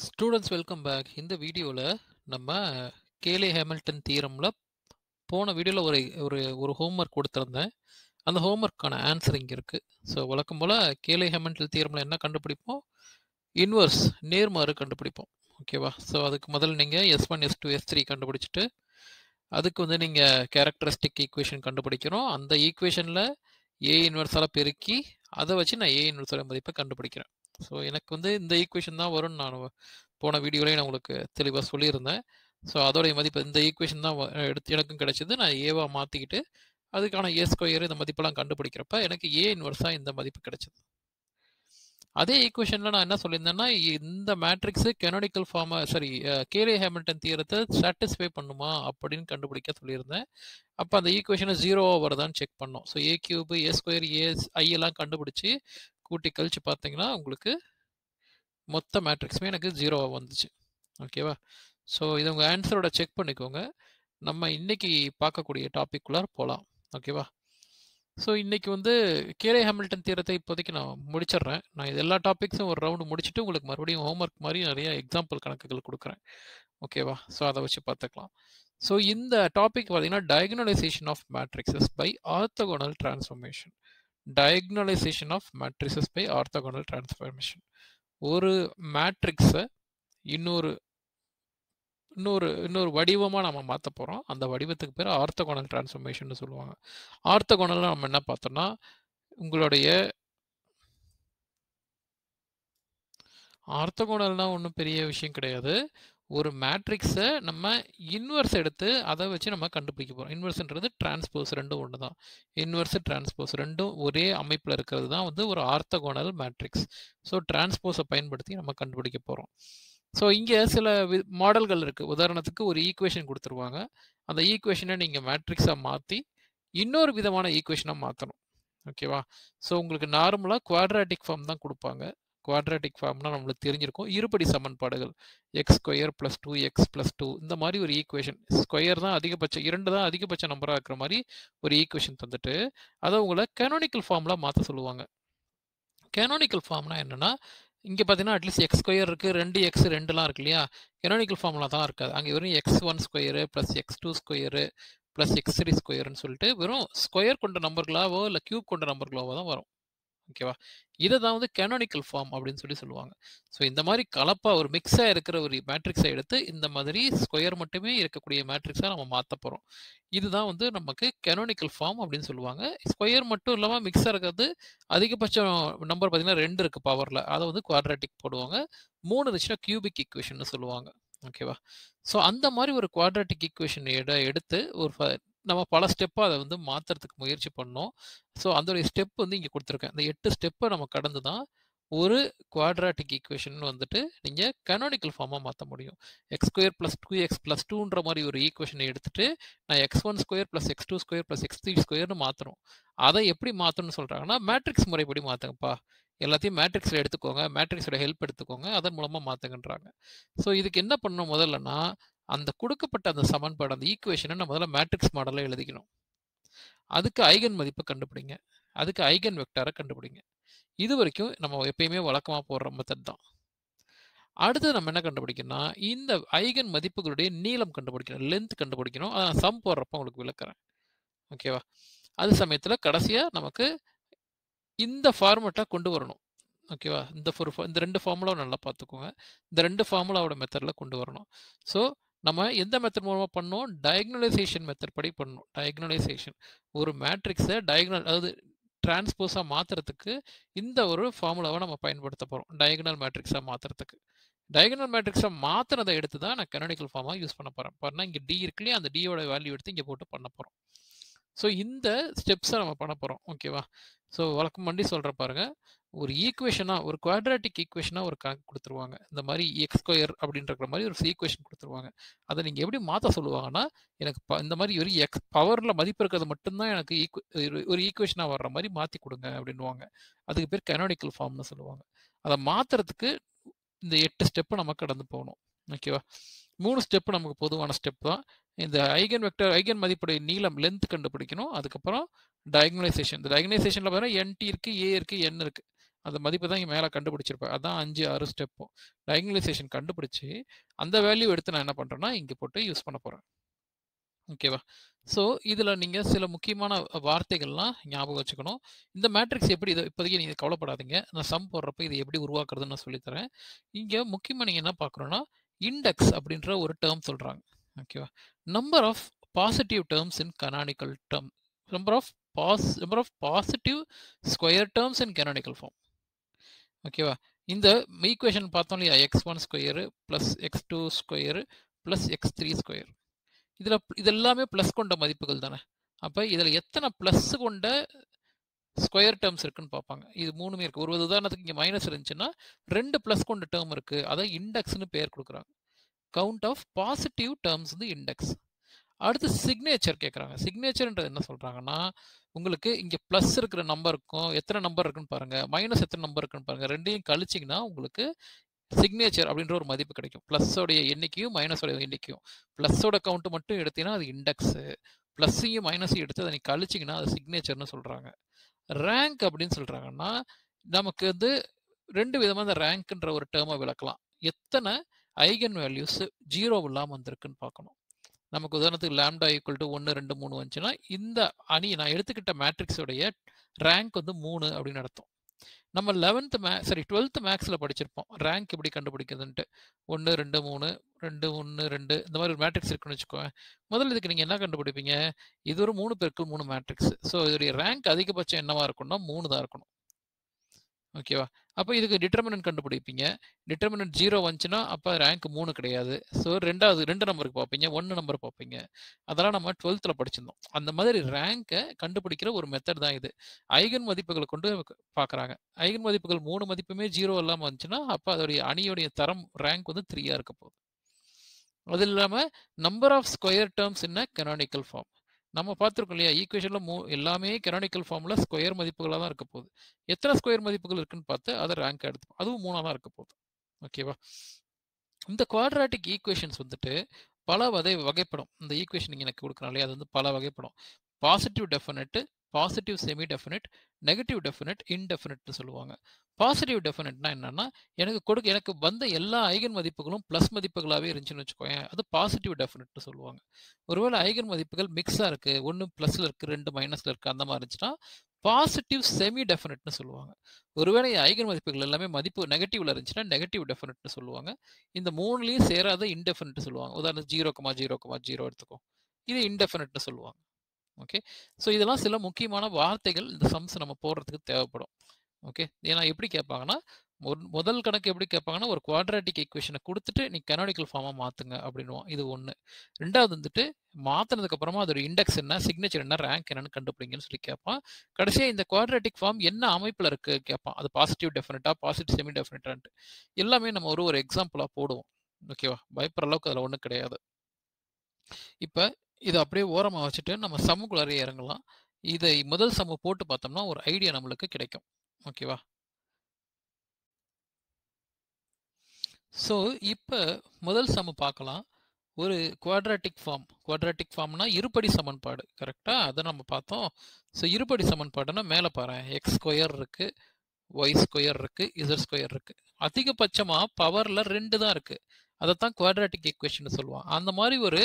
Students welcome back இந்த வீடியோவில் நம்ம கேலே ஹேமில்டன் தீரமில் போன வீடியோவில் ஒரு ஒரு ஒரு ஹோம்ஒர்க் கொடுத்துருந்தேன். அந்த ஹோம்ஒர்க்கான ஆன்சர் இங்கே இருக்குது ஸோ வழக்கம் போல் கேலே ஹேமில்டன் தீரமில் என்ன கண்டுபிடிப்போம்? இன்வர்ஸ் நேர்மாறு கண்டுபிடிப்போம். ஓகேவா ஸோ அதுக்கு முதல்ல நீங்கள் S one S two S three கண்டுபிடிச்சிட்டு அதுக்கு வந்து நீங்கள் கேரக்டரிஸ்டிக் ஈக்குவேஷன் கண்டுபிடிக்கிறோம். அந்த ஈக்குவேஷனில் ஏ இன்வர்ஸால் பெருக்கி அதை வச்சு நான் ஏ இன்வெர்ஸோட மதிப்பை கண்டுபிடிக்கிறேன். ஸோ எனக்கு வந்து இந்த ஈக்குவேஷன் தான் வரும்னு நான் போன வீடியோலேயே நான் உங்களுக்கு தெளிவாக சொல்லியிருந்தேன். ஸோ அதோடைய மதிப்பு இந்த ஈக்குவேஷன் தான் எடுத்து எனக்கும் கிடைச்சது. நான் ஏவா மாற்றிக்கிட்டு அதுக்கான ஏ ஸ்கொயர் இந்த மதிப்பெல்லாம் கண்டுபிடிக்கிறப்ப எனக்கு ஏ இன்வர்ஸாக இந்த மதிப்பு கிடைச்சது. அதே ஈக்குவேஷனில் நான் என்ன சொல்லியிருந்தேன்னா இந்த மேட்ரிக்ஸு கெனோனிக்கல் ஃபார்மை சாரி கேலே ஹேமில்டன் தியரத்தை சாட்டிஸ்ஃபை பண்ணுமா அப்படின்னு கண்டுபிடிக்க சொல்லியிருந்தேன். அப்போ அந்த ஈக்குவேஷனை ஜீரோவாக வருதான்னு செக் பண்ணோம். So A cube A square A I எல்லாம் கண்டுபிடிச்சி கூட்டி கழிச்சு பார்த்தீங்கன்னா உங்களுக்கு மொத்த மேட்ரிக்ஸுமே எனக்கு ஜீரோவாக வந்துச்சு. ஓகேவா ஸோ இதை உங்கள் ஆன்சரோட செக் பண்ணிக்கோங்க. நம்ம இன்னைக்கு பார்க்கக்கூடிய டாபிக்குள்ளார் போகலாம் ஓகேவா ஸோ இன்னைக்கு வந்து கேரே ஹாமில்டன் தீரத்தை இப்போதைக்கு நான் முடிச்சிடுறேன். நான் இது எல்லா டாபிக்ஸும் ஒரு ரவுண்டு முடிச்சுட்டு உங்களுக்கு மறுபடியும் ஹோம்ஒர்க் மாதிரி நிறைய எக்ஸாம்பிள் கணக்குகள் கொடுக்குறேன். ஓகேவா ஸோ அதை வச்சு பார்த்துக்கலாம் ஸோ இந்த டாபிக் பார்த்தீங்கன்னா diagonalization of matrices by orthogonal transformation diagonalization of matrices by orthogonal transformation ஒரு மேட்ரிக்ஸை இன்னொரு இன்னொரு இன்னொரு வடிவமாக நம்ம மாற்ற போகிறோம் அந்த வடிவத்துக்கு பேர் ஆர்த்தகோனல் டிரான்ஸ்ஃபர்மேஷன் சொல்லுவாங்க. ஆர்த்தகோனல் நம்ம என்ன பார்த்தோம்னா உங்களுடைய ஆர்த்தகோனல்னால் ஒன்றும் பெரிய விஷயம் கிடையாது. ஒரு மேட்ரிக்ஸை நம்ம இன்வெர்ஸ் எடுத்து அதை வச்சு நம்ம கண்டுபிடிக்க போகிறோம் இன்வெர்ஸ்ன்றது டிரான்ஸ்போஸ் ரெண்டும் ஒன்று தான். இன்வெர்ஸ் டிரான்ஸ்போஸ் ரெண்டும் ஒரே அமைப்பில் இருக்கிறது தான் வந்து ஒரு ஆர்த்தகோனல் மேட்ரிக்ஸ் ஸோ டிரான்ஸ்போஸை பயன்படுத்தி நம்ம கண்டுபிடிக்க போகிறோம் ஸோ இங்கே சில மாடல்கள் இருக்குது உதாரணத்துக்கு ஒரு ஈக்குவேஷன் கொடுத்துருவாங்க. அந்த ஈக்குவேஷனை நீங்கள் மேட்ரிக்ஸாக மாற்றி இன்னொரு விதமான ஈக்குவேஷனாக மாற்றணும் ஓகேவா ஸோ உங்களுக்கு நார்மலாக குவாட்ராட்டிக் ஃபார்ம் தான் கொடுப்பாங்க. குவாட்ராட்டிக் ஃபார்ம்னா நம்மளுக்கு தெரிஞ்சிருக்கும். இருபடி சமன்பாடுகள். X square plus two X plus two இந்த மாதிரி ஒரு ஈக்குவேஷன் ஸ்கொயர் தான் அதிகபட்சம் இரண்டு தான் அதிகபட்ச நம்பராக இருக்கிற மாதிரி ஒரு ஈக்குவேஷன் தந்துட்டு அதை உங்களை கெனோனிக்கல் ஃபார்மில் மாற்ற சொல்லுவாங்க. கெனோனிக்கல் ஃபார்ம்னா என்னென்னா இங்கே பார்த்தீங்கன்னா அட்லீஸ்ட் எக்ஸ் ஸ்கொயர் இருக்குது ரெண்டு எக்ஸ் ரெண்டுலாம் இருக்கு இல்லையா? கெனோனிக்கல் ஃபார்மில் தான் இருக்காது. அங்கே வெறும் X one square plus X two square plus X three ஸ்கொயர்னு சொல்லிட்டு வெறும் ஸ்கொயர் கொண்ட நம்பர்களாவோ இல்லை கியூப் கொண்ட நம்பர்களாவோ தான் வரும். ஓகேவா? இதை தான் வந்து கெனானிக்கல் ஃபார்ம் அப்படின்னு சொல்லி சொல்லுவாங்க. ஸோ இந்த மாதிரி கலப்பாக ஒரு மிக்ஸாக இருக்கிற ஒரு மேட்ரிக்ஸை எடுத்து இந்த மாதிரி ஸ்கொயர் மட்டுமே இருக்கக்கூடிய மேட்ரிக்ஸாக நம்ம மாற்ற போகிறோம் இதுதான் வந்து நமக்கு கெனானிக்கல் ஃபார்ம் அப்படின்னு சொல்லுவாங்க. ஸ்கொயர் மட்டும் இல்லாமல் மிக்ஸாக இருக்கிறது அதிகபட்சம் நம்பர் பார்த்தீங்கன்னா ரெண்டு இருக்குது பவரில் அதை வந்து குவாட்ராட்டிக் போடுவாங்க. மூணு இருந்துச்சுன்னா கியூபிக் ஈக்குவேஷன் சொல்லுவாங்க. ஓகேவா? ஸோ அந்த மாதிரி ஒரு குவாட்ராட்டிக் ஈக்குவேஷன் எட எடுத்து ஒரு நம்ம பல ஸ்டெப்பாக அதை வந்து மாற்றுறதுக்கு முயற்சி பண்ணோம். ஸோ அந்த ஸ்டெப் வந்து இங்கே கொடுத்துருக்கேன். இந்த எட்டு ஸ்டெப்பை நம்ம கடந்து தான் ஒரு குவாட்ராட்டிக் ஈக்குவேஷன் வந்துட்டு நீங்கள் கனோனிக்கல் ஃபார்மாக மாற்ற முடியும். X square plus two X plus டூன்ற மாதிரி ஒரு ஈக்குவேஷனை எடுத்துட்டு நான் X one square plus X two square plus X three ஸ்கொயர்னு மாற்றணும் அதை எப்படி மாற்றணும்னு சொல்கிறாங்கன்னா மேட்ரிக்ஸ் முறைப்படி மாற்றுங்கப்பா எல்லாத்தையும் மேட்ரிக்ஸில் எடுத்துக்கோங்க. மேட்ரிக்ஸோட ஹெல்ப் எடுத்துக்கோங்க. அதன் மூலமாக மாற்றுங்கன்றாங்க ஸோ இதுக்கு என்ன பண்ணணும் முதல்லன்னா அந்த கொடுக்கப்பட்ட அந்த சமன்பாடு அந்த ஈக்குவேஷனை நம்ம முதல்ல மேட்ரிக்ஸ் மாடலில் எழுதிக்கணும். அதுக்கு ஐகன் மதிப்பை கண்டுபிடிங்க. அதுக்கு ஐகன் வெக்டாரை கண்டுபிடிங்க. இது வரைக்கும் நம்ம எப்பயுமே வழக்கமாக போடுற மெத்தட் தான். அடுத்து நம்ம என்ன கண்டுபிடிக்கணும்னா இந்த ஐகன் மதிப்புகளுடைய நீளம் கண்டுபிடிக்கணும் லென்த் கண்டுபிடிக்கணும். அதை சம் போடுறப்ப உங்களுக்கு விளக்குறேன். ஓகேவா அது சமயத்தில் கடைசியாக நமக்கு இந்த ஃபார்மெட்டாக கொண்டு வரணும். ஓகேவா இந்த ஒரு இந்த ரெண்டு ஃபார்முலாவும் நல்லா பார்த்துக்கோங்க. இந்த ரெண்டு ஃபார்முலாவோட மெத்தடில் கொண்டு வரணும். ஸோ நம்ம எந்த மெத்தட் மூலமாக பண்ணோம்? டயக்னலைசேஷன் மெத்தட் படி பண்ணணும் டயக்னலைசேஷன் ஒரு மேட்ரிக்ஸை டயக்னல் அதாவது டிரான்ஸ்போஸாக மாற்றுறதுக்கு இந்த ஒரு ஃபார்முலாவை நம்ம பயன்படுத்த போகிறோம் டயகனல் மேட்ரிக்ஸாக மாற்றுறதுக்கு டயகனல் மேட்ரிக்ஸை மாற்றினதை எடுத்து தான் நான் கனடிக்கல் ஃபார்மாக யூஸ் பண்ண போகிறேன் பாருன்னா இங்கே டி இருக்குல்லையே? அந்த டியோட வேல்யூ எடுத்து இங்கே போட்டு பண்ண போகிறோம் ஸோ இந்த ஸ்டெப்ஸை நம்ம பண்ண போகிறோம் ஓகேவா ஸோ வழக்கம் மண்டி சொல்கிற பாருங்கள் ஒரு ஈக்குவேஷனாக ஒரு குவாட்ராட்டிக் ஈக்குவேஷனாக ஒரு கொடுத்துருவாங்க. இந்த மாதிரி எக்ஸ் ஸ்கொயர் அப்படின்ற மாதிரி ஒரு ஈக்குவேஷன் கொடுத்துருவாங்க. அதை நீங்கள் எப்படி மாற்ற சொல்லுவாங்கன்னா எனக்கு இந்த மாதிரி ஒரு எக்ஸ் பவரில் மதிப்பு இருக்கிறது மட்டும்தான் எனக்கு ஈக்குவ ஒரு ஈக்குவேஷனாக வர்ற மாதிரி மாற்றி கொடுங்க அப்படின்வாங்க அதுக்கு பேர் கனோனிக்கல் ஃபார்ம்னு சொல்லுவாங்க. அதை மாற்றுறதுக்கு இந்த எட்டு ஸ்டெப்பு நம்ம கடந்து போகணும். ஓகேவா மூணு ஸ்டெப்பு நமக்கு பொதுவான ஸ்டெப் தான். இந்த ஐகன் வெக்டர் ஐகன் மதிப்புடைய நீளம் லென்த் கண்டுபிடிக்கணும். அதுக்கப்புறம் டயக்னலைசேஷன் இந்த டயக்னலைசேஷனில் பார்த்தீங்கன்னா என்டி இருக்குது ஏ இருக்குது என் இருக்குது அந்த மதிப்பு தான் இங்கே மேலே கண்டுபிடிச்சிருப்பேன். அதான் அஞ்சு ஆறு ஸ்டெப்பும் டயங்கலைசேஷன் கண்டுபிடிச்சி அந்த வேல்யூ எடுத்து நான் என்ன பண்ணுறேன்னா இங்கே போட்டு யூஸ் பண்ண போகிறேன் ஓகேவா ஸோ இதில் நீங்கள் சில முக்கியமான வார்த்தைகள்லாம் ஞாபகம் வச்சுக்கணும். இந்த மேட்ரிக்ஸ் எப்படி இதை இப்போதைக்கு நீங்கள் கவலைப்படாதீங்க. நான் சம் போடுறப்ப இதை எப்படி உருவாக்குறதுன்னு நான் சொல்லித்தரேன் இங்கே முக்கியமாக நீங்கள் என்ன பார்க்குறோன்னா இண்டெக்ஸ் அப்படின்ற ஒரு டேர்ம் சொல்கிறாங்க ஓகேவா number of positive terms in canonical term number of pos number of positive square terms in canonical form ஓகேவா இந்த ஈக்குவேஷன் பார்த்தோம் இல்லையா? X one square plus X two square plus X three square இதில் இதெல்லாமே plus கொண்ட மதிப்புகள் தானே? அப்போ இதில் எத்தனை ப்ளஸ் கொண்ட ஸ்கொயர் டேர்ம்ஸ் இருக்குன்னு பார்ப்பாங்க. இது மூணுமே இருக்குது ஒரு உதாரணத்துக்கு இங்கே மைனஸ் இருந்துச்சுன்னா ரெண்டு ப்ளஸ் கொண்ட டேர்ம் இருக்குது அதை இண்டெக்ஸ்னு பேர் கொடுக்குறாங்க. கவுண்ட் ஆஃப் பாசிட்டிவ் டேர்ம்ஸ் வந்து இண்டெக்ஸ் அடுத்து சிக்னேச்சர் கேட்குறாங்க சிக்னேச்சர்ன்றது என்ன சொல்கிறாங்கன்னா உங்களுக்கு இங்கே ப்ளஸ் இருக்கிற நம்பருக்கும் எத்தனை நம்பர் இருக்குன்னு பாருங்கள் மைனஸ் எத்தனை நம்பர் இருக்குன்னு பாருங்கள் ரெண்டையும் கழிச்சிங்கன்னா உங்களுக்கு சிக்னேச்சர் அப்படின்ற ஒரு மதிப்பு கிடைக்கும். ப்ளஸ்ஸோடைய எண்ணிக்கையும் மைனஸோட எண்ணிக்கையும். ப்ளஸ்ஸோட கவுண்ட் மட்டும் எடுத்தீங்கன்னா அது இண்டெக்ஸு ப்ளஸ்ஸையும் மைனஸையும் எடுத்து அதை நீ கழிச்சிங்கன்னா அது சிக்னேச்சர்னு சொல்கிறாங்க ரேங்க் அப்படின்னு சொல்கிறாங்கன்னா நமக்கு வந்து ரெண்டு விதமாக அந்த ரேங்க்ன்ற ஒரு டேர்மை விளக்கலாம். எத்தனை ஐகன் வேல்யூஸ் ஜீரோ இல்லாமல் வந்திருக்குன்னு பார்க்கணும். நமக்கு உதாரணத்துக்கு லேம்டா ஈக்குவல் டு ஒன்று ரெண்டு மூணு வந்துச்சுன்னா இந்த அணி நான் எடுத்துக்கிட்ட மேட்ரிக்ஸோடைய ரேங்க் வந்து மூணு அப்படின்னு அர்த்தம். நம்ம லெவன்த்து மே சாரி டுவெல்த்து மேக்ஸில் படிச்சிருப்போம். ரேங்க் எப்படி கண்டுபிடிக்கிறதுன்ட்டு. ஒன்று ரெண்டு மூணு ரெண்டு ஒன்று ரெண்டு இந்த மாதிரி ஒரு மேட்ரிக்ஸ் இருக்குன்னு வச்சுக்கோங்க முதல்ல இதுக்கு நீங்கள் என்ன கண்டுபிடிப்பீங்க? இது ஒரு மூணு பேருக்கு மூணு மேட்ரிக்ஸ் ஸோ இதோடைய ரேங்க் அதிகபட்சம் என்னவாக இருக்கும்னா மூணு தான் இருக்கணும். ஓகேவா? அப்போ இதுக்கு டிட்டர்மினன்ட் கண்டுபிடிப்பீங்க. டிட்டர்மினன்ட் ஜீரோ வந்துச்சுன்னா அப்போ ரேங்க் மூணு கிடையாது. ஸோ ரெண்டாவது ரெண்டு நம்பருக்கு பார்ப்பீங்க ஒன்று நம்பர் பார்ப்பீங்க. அதெல்லாம் நம்ம டுவெல்த்தில் படிச்சிருந்தோம். அந்த மாதிரி ரேங்கை கண்டுபிடிக்கிற ஒரு மெத்தட் தான் இது. ஐகன் மதிப்புகளை கொண்டு பார்க்குறாங்க. ஐகன் மதிப்புகள் மூணு மதிப்புமே ஜீரோ இல்லாமல் வந்துச்சுன்னா அப்போ அதோடைய அணியோடைய தரம் ரேங்க் வந்து த்ரீயாக இருக்க போகுது. அது இல்லாமல் நம்பர் ஆஃப் ஸ்கொயர் டேர்ம்ஸ் என்ன கெனானிக்கல் ஃபார்ம் நம்ம பார்த்துருக்கோம் இல்லையா? ஈக்குவேஷனில் மூ எல்லாமே கெனானிக்கல் ஃபார்மில் ஸ்கொயர் மதிப்புகளாக தான் இருக்க போகுது. எத்தனை ஸ்கொயர் மதிப்புகள் இருக்குன்னு பார்த்து அதை ரேங்க் எடுத்து அதுவும் மூணாக தான் இருக்க போகுது. ஓகேவா இந்த குவாட்ராட்டிக் ஈக்குவேஷன்ஸ் வந்துட்டு பல வகை வகைப்படும். இந்த ஈக்குவேஷன் நீங்கள் எனக்கு கொடுக்குறோம் இல்லையா? அது வந்து பல வகைப்படும். Positive definite positive semi definite negative definite இன்டெஃபினட்னு சொல்லுவாங்க. பாசிட்டிவ் டெஃபினட்னா என்னன்னா எனக்கு கொடுக்க எனக்கு வந்த எல்லா ஐகன் மதிப்புகளும் ப்ளஸ் மதிப்புகளாகவே இருந்துச்சுன்னு வச்சுக்கோங்க அது பாசிட்டிவ் டெஃபினட்னு சொல்லுவாங்க. ஒருவேளை ஐகன் மதிப்புகள் மிக்ஸாக இருக்குது ஒன்று ப்ளஸில் இருக்குது ரெண்டு மைனஸில் இருக்குது அந்த மாதிரி இருந்துச்சுன்னா பாசிட்டிவ் செமி டெஃபினட்னு சொல்லுவாங்க. ஒருவேளை ஐகன் மதிப்புகள் எல்லாமே மதிப்பு நெகட்டிவ்ல இருந்துச்சுன்னா நெகட்டிவ் டெஃபினட்னு சொல்லுவாங்க. இந்த மூணுலேயும் சேராத இன்டெஃபினட் சொல்லுவாங்க. உதாரணம் zero comma zero comma zero எடுத்துக்கோ. இது இன்டெஃபினட்னு சொல்லுவாங்க. ஓகே? ஸோ இதெல்லாம் சில முக்கியமான வார்த்தைகள் இந்த சம்ஸ் நம்ம போடுறதுக்கு தேவைப்படும். ஓகே? ஏன்னா எப்படி கேட்பாங்கன்னா முதல் கணக்கு எப்படி கேட்பாங்கன்னா ஒரு குவாட்ராட்டிக் ஈக்குவேஷனை கொடுத்துட்டு நீ கனோடிக்கல் ஃபார்மாக மாற்றுங்க அப்படின்னுவோம் இது ஒன்று ரெண்டாவது வந்துட்டு மாற்றினதுக்கு அப்புறமா அதோட இண்டெக்ஸ் என்ன சிக்னேச்சர் என்ன ரேங்க் என்னன்னு கண்டுபிடிங்கன்னு சொல்லி கேட்பான். கடைசியாக இந்த குவாட்ராட்டிக் ஃபார்ம் என்ன அமைப்பில் இருக்கு கேட்பான். அது பாசிட்டிவ் டெஃபினட்டா பாசிட்டிவ் செமி டெஃபினட்டான்ட்டு எல்லாமே நம்ம ஒரு ஒரு எக்ஸாம்பிளாக போடுவோம். ஓகேவா? பயப்படுற அளவுக்கு அதில் ஒன்றும் கிடையாது. இப்போ இதை அப்படியே ஓரமாக வச்சுட்டு நம்ம சம்முக்குள்ளாரே இறங்கலாம். இதை முதல் சம்மு போட்டு பார்த்தோம்னா ஒரு ஐடியா நம்மளுக்கு கிடைக்கும். ஓகேவா? ஸோ இப்போ முதல் சமு பார்க்கலாம். ஒரு குவாட்ராட்டிக் ஃபார்ம் குவாட்ராட்டிக் ஃபார்ம்னா இருபடி சமன்பாடு. கரெக்டாக அதை நம்ம பார்த்தோம். ஸோ இருபடி சமன்பாடுன்னா மேலே பாரு. எக்ஸ் ஸ்கொயர் இருக்குது ஒய் ஸ்கொயர் இருக்குது இசட் ஸ்கொயர் இருக்குது அதிகபட்சமாக பவரில் ரெண்டு தான் இருக்குது அதை தான் குவாட்ராட்டிக் ஈக்குவேஷன் சொல்லுவான். அந்த மாதிரி ஒரு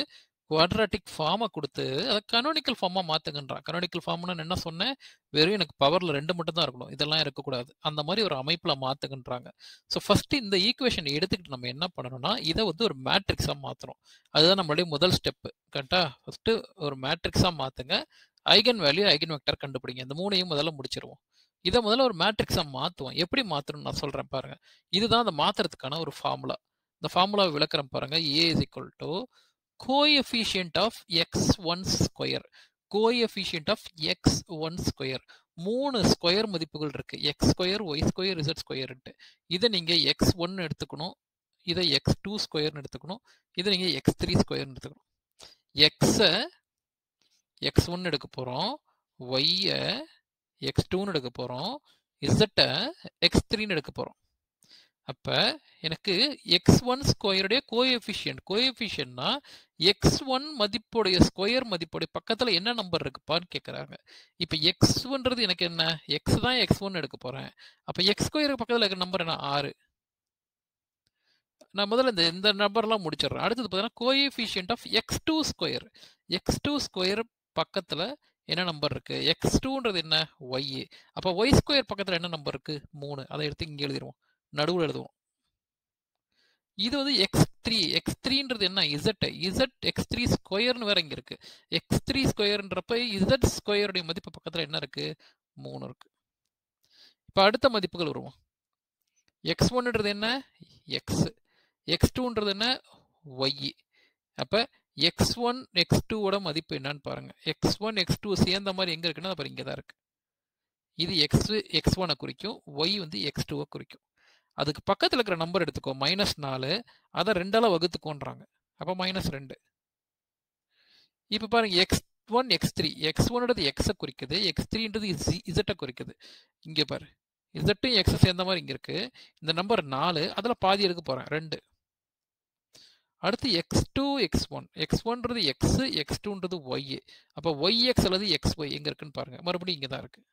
குவாட்ராட்டிக் ஃபார்மை கொடுத்து அதை கனோனிக்கல் ஃபார்மாக மாற்றுங்கன்றான் கனோனிக்கல் ஃபார்ம்னு என்ன சொன்னேன்? வெறும் எனக்கு பவரில் ரெண்டு மட்டும் தான் இருக்கணும். இதெல்லாம் இருக்கக்கூடாது. அந்த மாதிரி ஒரு அமைப்பில் மாற்றுங்கன்றாங்க ஸோ ஃபஸ்ட்டு இந்த ஈக்குவேஷன் எடுத்துக்கிட்டு நம்ம என்ன பண்ணணும்னா இதை வந்து ஒரு மேட்ரிக்ஸாக மாற்றணும் அதுதான் நம்மளுடைய முதல் ஸ்டெப்பு கரெக்டாக ஃபஸ்ட்டு ஒரு மேட்ரிக்ஸாக மாற்றுங்க ஐகன் வேல்யூ ஐகன் வெக்டர் கண்டுபிடிங்க. இந்த மூணையும் முதல்ல முடிச்சிருவோம். இதை முதல்ல ஒரு மேட்ரிக்ஸாக மாற்றுவோம் எப்படி மாற்றணும்னு நான் சொல்கிறேன் பாருங்கள் இதுதான் அந்த மாற்றுறதுக்கான ஒரு ஃபார்முலா இந்த ஃபார்முலாவை விளக்குறேன் பாருங்கள் A is equal to coefficient of X one square coefficient of X one square மூணு ஸ்கொயர் மதிப்புகள் இருக்கு. X square Y square Z ஸ்கொயர்ன்ட்டு இதை நீங்க எக்ஸ் ஒன்னு எடுத்துக்கணும். இதை எக்ஸ் டூ ஸ்கொயர்னு எடுத்துக்கணும். இதை நீங்க எக்ஸ் த்ரீ ஸ்கொயர்னு எடுத்துக்கணும். எக்ஸை எக்ஸ் ஒன்னு எடுக்க போறோம். ஒய்யை எக்ஸ் டூன்னு எடுக்க போறோம். இசட்டை எக்ஸ் த்ரீன்னு எடுக்க போறோம். அப்போ எனக்கு எக்ஸ் ஒன் ஸ்கொயருடைய கோஎஃபிஷியன்ட் கோஎஃபிஷியன்ட்னா எக்ஸ் ஒன் மதிப்புடைய ஸ்கொயர் மதிப்புடைய பக்கத்தில் என்ன நம்பர் இருக்குப்பான்னு கேட்குறாங்க இப்போ எக்ஸ் ஒன்றது எனக்கு என்ன? எக்ஸ் தான் எக்ஸ் ஒன் எடுக்க போகிறேன் அப்போ எக்ஸ் ஸ்கொயருக்கு பக்கத்தில் இருக்கிற நம்பர் என்ன? ஆறு. நான் முதல்ல இந்த இந்த நம்பர்லாம் முடிச்சிடுறேன். அடுத்தது பார்த்தீங்கன்னா coefficient of X two square. X two square பக்கத்தில் என்ன நம்பர் இருக்குது எக்ஸ் டூன்றது என்ன? ஒய். அப்போ ஒய் ஸ்கொயர் பக்கத்தில் என்ன நம்பர் இருக்குது மூணு. அதை எடுத்து இங்கே எழுதிடுவோம். நடுவில் எழுதுவோம். இது வந்து எக்ஸ் த்ரீ எக்ஸ் த்ரீன்றது என்ன? இசட் இசட் எக்ஸ் த்ரீ ஸ்கொயர்னு வேற இங்க இருக்கு. எக்ஸ் த்ரீ ஸ்கொயர்ன்றப்ப இசட் ஸ்கொயருடைய மதிப்பு பக்கத்தில் என்ன இருக்கு? மூணு இருக்கு. இப்போ அடுத்த மதிப்புகள் வருவோம். எக்ஸ் ஒன்னுன்றது என்ன? எக்ஸ் எக்ஸ் டூன்றது என்ன? ஒய் அப்போ எக்ஸ் ஒன் எக்ஸ் டூவோட மதிப்பு என்னன்னு பாருங்க. எக்ஸ் ஒன் எக்ஸ் டூ சேர்ந்த மாதிரி எங்க இருக்குன்னா அப்புறம் இங்கே தான் இருக்கு. இது எக்ஸ் எக்ஸ் ஒனை குறிக்கும். ஒய் வந்து எக்ஸ் டூவை குறிக்கும். அதுக்கு பக்கத்தில் இருக்கிற நம்பர் எடுத்துக்கோ மைனஸ் நாலு. அதை ரெண்டால் வகுத்துக்கோன்றாங்க. அப்போ மைனஸ் ரெண்டு. இப்போ பாருங்க x one x three x ஒன்றது எக்ஸை குறிக்குது. எக்ஸ் த்ரீன்றது இசட்டை குறிக்குது. இங்கே பாரு. இசட்டும் எக்ஸை சேர்ந்த மாதிரி இங்கே இருக்கு. இந்த நம்பர் நாலு அதில் பாதி எடுக்க போகிறேன் ரெண்டு. அடுத்து x two x one x ஒன்றது x X டூன்றது ஒய் அப்போ ஒய் எக்ஸ் அல்லது எக்ஸ் ஒய் எங்கே இருக்குன்னு பாருங்கள் மறுபடியும் இங்கே தான் இருக்குது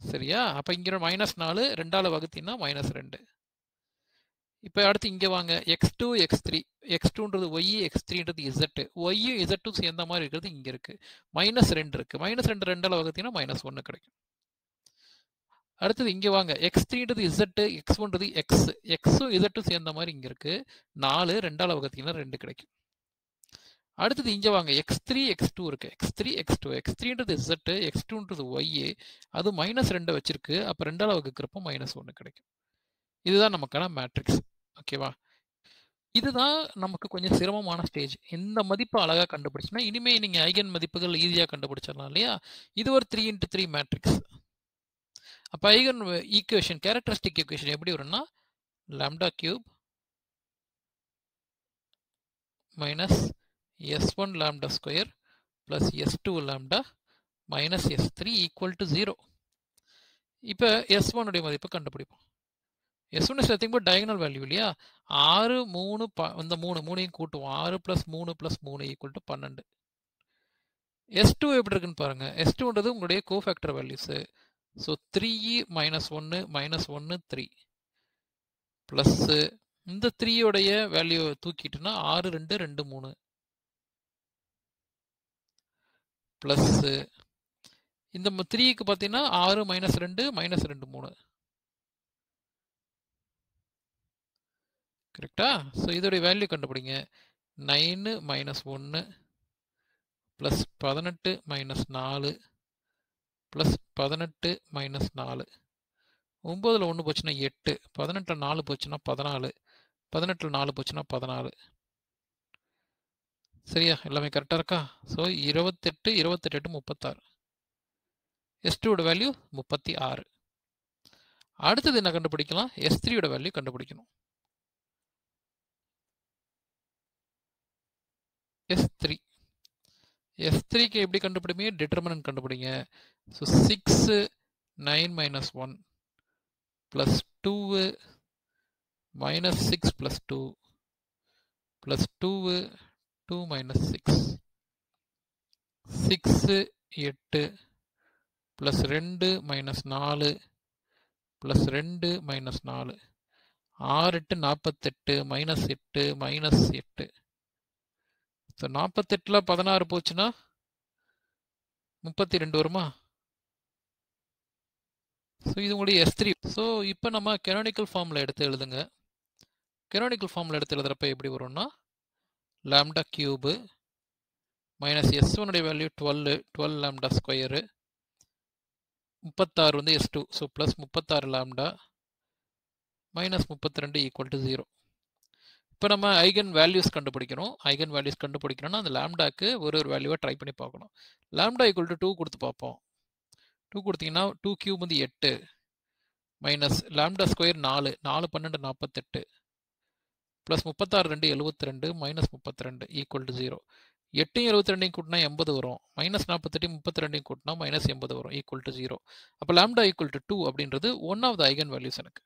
சரியா? அப்போ இங்கே மைனஸ் நாலு ரெண்டால வகுத்தீங்கன்னா மைனஸ் ரெண்டு. இப்போ அடுத்து இங்கே வாங்க. X two x three x டூன்றது Y X த்ரீன்றது இசட்டு ஒய்யும் இசட்டும் சேர்ந்த மாதிரி இருக்கிறது இங்கே இருக்குது மைனஸ் ரெண்டு இருக்குது மைனஸ் ரெண்டு ரெண்டால் வகுத்தீங்கன்னா மைனஸ் ஒன்று கிடைக்கும். அடுத்தது இங்கே வாங்க. எக்ஸ் த்ரீன்றது இசட்டு எக்ஸ் ஒன்றது எக்ஸ் எக்ஸும் இசட்டும் சேர்ந்த மாதிரி இங்கே இருக்குது நாலு ரெண்டால வகுத்தீங்கன்னா ரெண்டு கிடைக்கும். அடுத்தது இங்கே வாங்க எக்ஸ் த்ரீ எக்ஸ் டூ இருக்குது x three x two x த்ரீன்றது Z X டூன்றது ஒய் அது மைனஸ் ரெண்டை வச்சிருக்கு. அப்போ ரெண்டால வகுக்கிறப்போ மைனஸ் ஒன்று கிடைக்கும். இதுதான் நமக்கான மேட்ரிக்ஸ் ஓகேவா இதுதான் நமக்கு கொஞ்சம் சிரமமான ஸ்டேஜ் இந்த மதிப்பு அழகாக கண்டுபிடிச்சுன்னா இனிமேல் நீங்கள் ஐகன் மதிப்புகள் ஈஸியாக கண்டுபிடிச்சிடலாம் இல்லையா? இது ஒரு த்ரீ இன்ட்டு த்ரீ மேட்ரிக்ஸ் அப்போ ஐகன் ஈக்குவேஷன் கேரக்டரிஸ்டிக் ஈக்குவேஷன் எப்படி வரும்னா lambda cube minus s one lambda square plus s two lambda minus s three equal to zero இப்போ எஸ் ஒன்னுடைய மதிப்பை கண்டுபிடிப்போம். S one is nothing but diagonal value இல்லையா? ஆறு மூணு ப இந்த மூணு மூணையும் கூட்டுவோம். ஆறு ப்ளஸ் மூணு ப்ளஸ் மூணு ஈக்குவல் டு பன்னெண்டு. எஸ் டூ எப்படி இருக்குன்னு பாருங்க. எஸ் டூன்றது உங்களுடைய co cofactor values so three minus ஒன்று மைனஸ் ஒன்று த்ரீ ப்ளஸ்ஸு இந்த த்ரீயோடைய வேல்யூ தூக்கிட்டுனா ஆறு ரெண்டு ரெண்டு மூணு. ப்ளஸ்ஸு இந்த த்ரீக்கு பார்த்தீங்கன்னா ஆறு மைனஸ் ரெண்டு மைனஸ் ரெண்டு மூணு. கரெக்டா ஸோ இதோடைய வேல்யூ கண்டுபிடிங்க. நைனு மைனஸ் ஒன்று ப்ளஸ் பதினெட்டு மைனஸ் நாலு ப்ளஸ் பதினெட்டு மைனஸ் நாலு. ஒம்பதில் ஒன்று போச்சுன்னா எட்டு பதினெட்டில் நாலு போச்சுன்னா பதினாலு பதினெட்டில் நாலு போச்சுன்னா பதினாலு. சரியா? எல்லாமே கரெக்டாக இருக்கா? ஸோ இருபத்தெட்டு இருபத்தெட்டு எட்டு முப்பத்தாறு எஸ் டூவோட வேல்யூ முப்பத்தி ஆறு. அடுத்தது என்ன கண்டுபிடிக்கலாம்? எஸ் த்ரீயோட வேல்யூ கண்டுபிடிக்கணும். எஸ் த்ரீ எஸ் த்ரீக்கு எப்படி கண்டுபிடிப்பீங்க? டிட்டர்மினன்ட் கண்டுபிடிங்க. So six nine minus one plus two minus six plus two plus two two minus six six எட்டு ப்ளஸ் ரெண்டு மைனஸ் நாலு ப்ளஸ் ரெண்டு மைனஸ் நாலு. ஆறு எட்டு நாற்பத்தெட்டு மைனஸ் எட்டு மைனஸ் எட்டு. ஸோ நாற்பத்தெட்டில் பதினாறு போச்சுன்னா முப்பத்தி ரெண்டு வருமா? ஸோ இது உங்களுடைய எஸ் த்ரீ ஸோ இப்போ நம்ம கெனானிக்கல் ஃபார்மில் எடுத்து எழுதுங்க. கெனானிக்கல் ஃபார்மில் எடுத்து எழுதுகிறப்ப எப்படி வரும்னா lambda cube minus s ஒனுடைய value twelve twelve lambda square. முப்பத்தாறு வந்து எஸ் டூ ஸோ ப்ளஸ் முப்பத்தாறு லேம்டா மைனஸ் முப்பத்தி ரெண்டு ஈக்குவல் டு ஜீரோ இப்போ நம்ம ஐகன் வேல்யூஸ் கண்டுபிடிக்கணும். ஐகன் வேல்யூஸ் கண்டுபிடிக்கணும்னா அந்த லேம்டாக்கு ஒரு ஒரு வேல்யூவாக ட்ரை பண்ணி பார்க்கணும். லேம்டா ஈக்குவல் டு டூ கொடுத்து பார்ப்போம். டூ கொடுத்தீங்கன்னா டூ கியூப் வந்து எட்டு மைனஸ் லேம்டா ஸ்கொயர் நாலு நாலு பன்னெண்டு நாற்பத்தெட்டு ப்ளஸ் முப்பத்தாறு ரெண்டு எழுபத்தி ரெண்டு மைனஸ் முப்பத்தி ரெண்டு ஈக்குவல் டு ஜீரோ எட்டையும் எழுபத்தி ரெண்டையும் கூட்டினா எண்பது வரும். மைனஸ் நாற்பத்தெட்டு முப்பத்தி ரெண்டையும் கூட்டினா மைனஸ் எண்பது வரும் ஈக்குவல் டு ஜீரோ அப்போ லேம்டா ஈக்குவல் டு டூ அப்படின்றது one of the eigen values எனக்கு.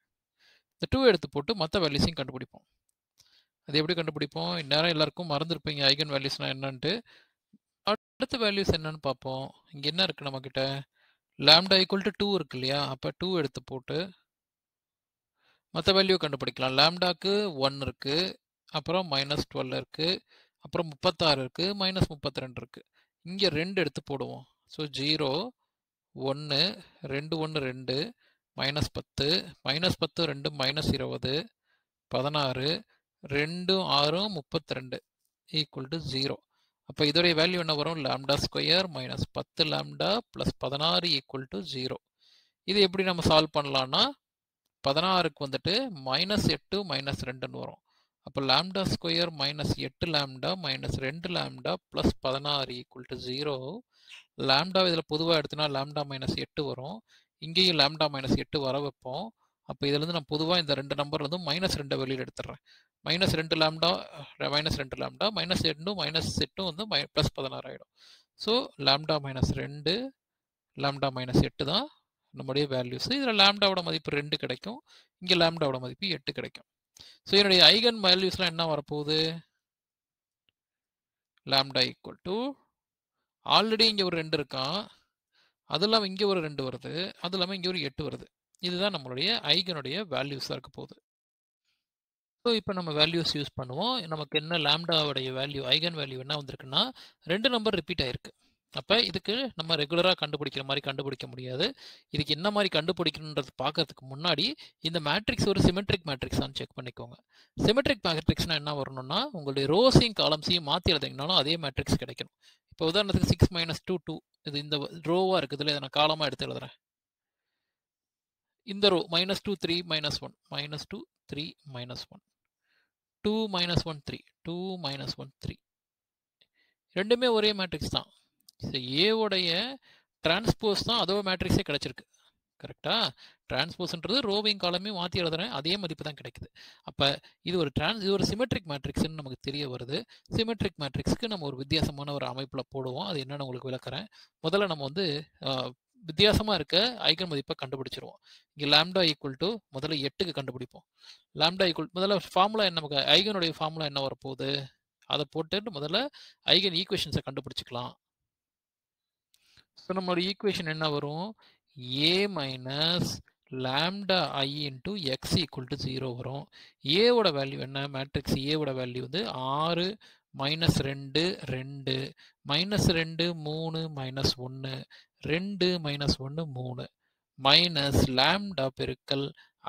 இந்த டூ எடுத்து போட்டு மற்ற வேல்யூஸையும் கண்டுபிடிப்போம். அது எப்படி கண்டுபிடிப்போம்? இந்நேரம் எல்லாருக்கும் மறந்துருப்பீங்க ஐகன் வேல்யூஸ்னால் என்னன்ட்டு. அடுத்த வேல்யூஸ் என்னன்னு பார்ப்போம். இங்கே என்ன இருக்குது நம்மக்கிட்ட லேம்டா ஈக்குவல் டு டூ இருக்கு இல்லையா? அப்போ டூ எடுத்து போட்டு மற்ற வேல்யூ கண்டுபிடிக்கலாம். லேம்டாக்கு ஒன் இருக்குது அப்புறம் மைனஸ் டுவெல் இருக்குது அப்புறம் முப்பத்தாறு இருக்குது மைனஸ் முப்பத்தி ரெண்டு இருக்குது இங்கே ரெண்டு எடுத்து போடுவோம். ஸோ ஜீரோ ஒன்று ரெண்டு ஒன்று ரெண்டு மைனஸ் பத்து மைனஸ் பத்து ரெண்டு மைனஸ் இருபது பதினாறு ரெண்டும் ஆறும் முப்பத்தி ரெண்டு ஈக்குவல் டு ஜீரோ அப்போ இதோடைய வேல்யூ என்ன வரும்? லேம்டா ஸ்கொயர் மைனஸ் பத்து லேம்டா ப்ளஸ் பதினாறு ஈக்குவல் டு ஜீரோ இது எப்படி நம்ம சால்வ் பண்ணலான்னா பதினாறுக்கு வந்துட்டு மைனஸ் எட்டு மைனஸ் ரெண்டுன்னு வரும். அப்போ லேம்டா ஸ்கொயர் மைனஸ் எட்டு லேம்டா மைனஸ் ரெண்டு லேம்டா ப்ளஸ் பதினாறு ஈக்குவல் டு ஜீரோ லேம்டா இதில் பொதுவாக எடுத்தோன்னா லேம்டா மைனஸ் எட்டு வரும். இங்கேயும் லேம்டா மைனஸ் எட்டு வர வைப்போம். அப்போ இதுலேருந்து நான் பொதுவாக இந்த ரெண்டு நம்பர்லேருந்து மைனஸ் ரெண்டை வெளியில் எடுத்துடுறேன் மைனஸ் ரெண்டு லேம்டா மைனஸ் ரெண்டு லேம்டா மைனஸ் ரெண்டும் மைனஸ் எட்டும் வந்து மை ப்ளஸ் பதினாறு ஆகிடும் ஸோ லேம்டா மைனஸ் ரெண்டு லேம்டா மைனஸ் எட்டு தான் நம்முடைய வேல்யூஸ் இதில் லேம்டாவோட மதிப்பு ரெண்டு கிடைக்கும். இங்கே லேம்டாவோட மதிப்பு எட்டு கிடைக்கும். ஸோ என்னுடைய ஐகன் வேல்யூஸ்லாம் என்ன வரப்போகுது? லேம்டா ஈக்குவல் டு ஆல்ரெடி இங்கே ஒரு ரெண்டு இருக்கான். அது இல்லாமல் இங்கே ஒரு ரெண்டு வருது. அது இல்லாமல் இங்கே ஒரு எட்டு வருது. இதுதான் நம்மளுடைய ஐகனுடைய வேல்யூஸாக இருக்க போகுது. ஸோ இப்போ நம்ம வேல்யூஸ் யூஸ் பண்ணுவோம். நமக்கு என்ன லேம்டாவுடைய வேல்யூ ஐகன் வேல்யூ என்ன வந்திருக்குன்னா ரெண்டு நம்பர் ரிப்பீட் ஆயிருக்கு. அப்போ இதுக்கு நம்ம ரெகுலராக கண்டுபிடிக்கிற மாதிரி கண்டுபிடிக்க முடியாது. இதுக்கு என்ன மாதிரி கண்டுபிடிக்கணுன்றது பார்க்கறதுக்கு முன்னாடி இந்த மேட்ரிக்ஸ் ஒரு சிமெட்ரிக் மேட்ரிக்ஸான்னு செக் பண்ணிக்கோங்க. சிமெட்ரிக் மேட்ரிக்ஸ்னால் என்ன வரணும்னா உங்களுடைய ரோஸையும் காலம்ஸையும் மாற்றி எழுதிங்கனாலும் அதே மேட்ரிக்ஸ் கிடைக்கணும். இப்போ உதாரணத்துக்கு சிக்ஸ் மைனஸ் டூ டூ இது இந்த ரோவாக இருக்குதுல இதை நான் காலமாக எடுத்து எழுதுறேன். இந்த row minus two three minus one minus two three minus one two minus one three two minus one three ரெண்டுமே ஒரே மேட்ரிக்ஸ் தான். ஸோ ஏவுடைய டிரான்ஸ்போஸ் தான் அதோ மேட்ரிக்ஸே கிடச்சிருக்கு. கரெக்டாக டிரான்ஸ்போஸ்ன்றது ரோவிங் காலமே மாற்றி எழுதுறேன். அதே மதிப்பு தான் கிடைக்குது. அப்போ இது ஒரு டிரான்ஸ் இது ஒரு சிமெட்ரிக் மேட்ரிக்ஸ்னு நமக்கு தெரிய வருது. சிமெட்ரிக் மேட்ரிக்ஸ்க்கு நம்ம ஒரு வித்தியாசமான ஒரு அமைப்பில் போடுவோம். அது என்னென்னு உங்களுக்கு விளக்குறேன். முதல்ல நம்ம வந்து வித்தியாசமாக இருக்க ஐகன் மதிப்பை கண்டுபிடிச்சிருவோம். இங்கே லேம்டா ஈக்குவல் டு முதல்ல எட்டுக்கு கண்டுபிடிப்போம். லேம்டா ஈக்குவல் முதல்ல ஃபார்முலா என்ன நமக்கு ஐகனுடைய ஃபார்முலா என்ன வரப்போகுது? அதை போட்டுட்டு முதல்ல ஐகன் ஈக்குவேஷன்ஸை கண்டுபிடிச்சிக்கலாம். ஸோ நம்மளோட ஈக்குவேஷன் என்ன வரும்? A minus lambda I into x equal to zero வரும். ஏவோட வேல்யூ என்ன? மேட்ரிக்ஸ் ஏவோட வேல்யூ வந்து ஆறு மைனஸ் ரெண்டு ரெண்டு. மைனஸ் ரெண்டு மூணு மைனஸ் ஒன்று ரெண்டு மைனஸ் ஒன்று மூணு. மைனஸ் லேம்டா பெருக்கல்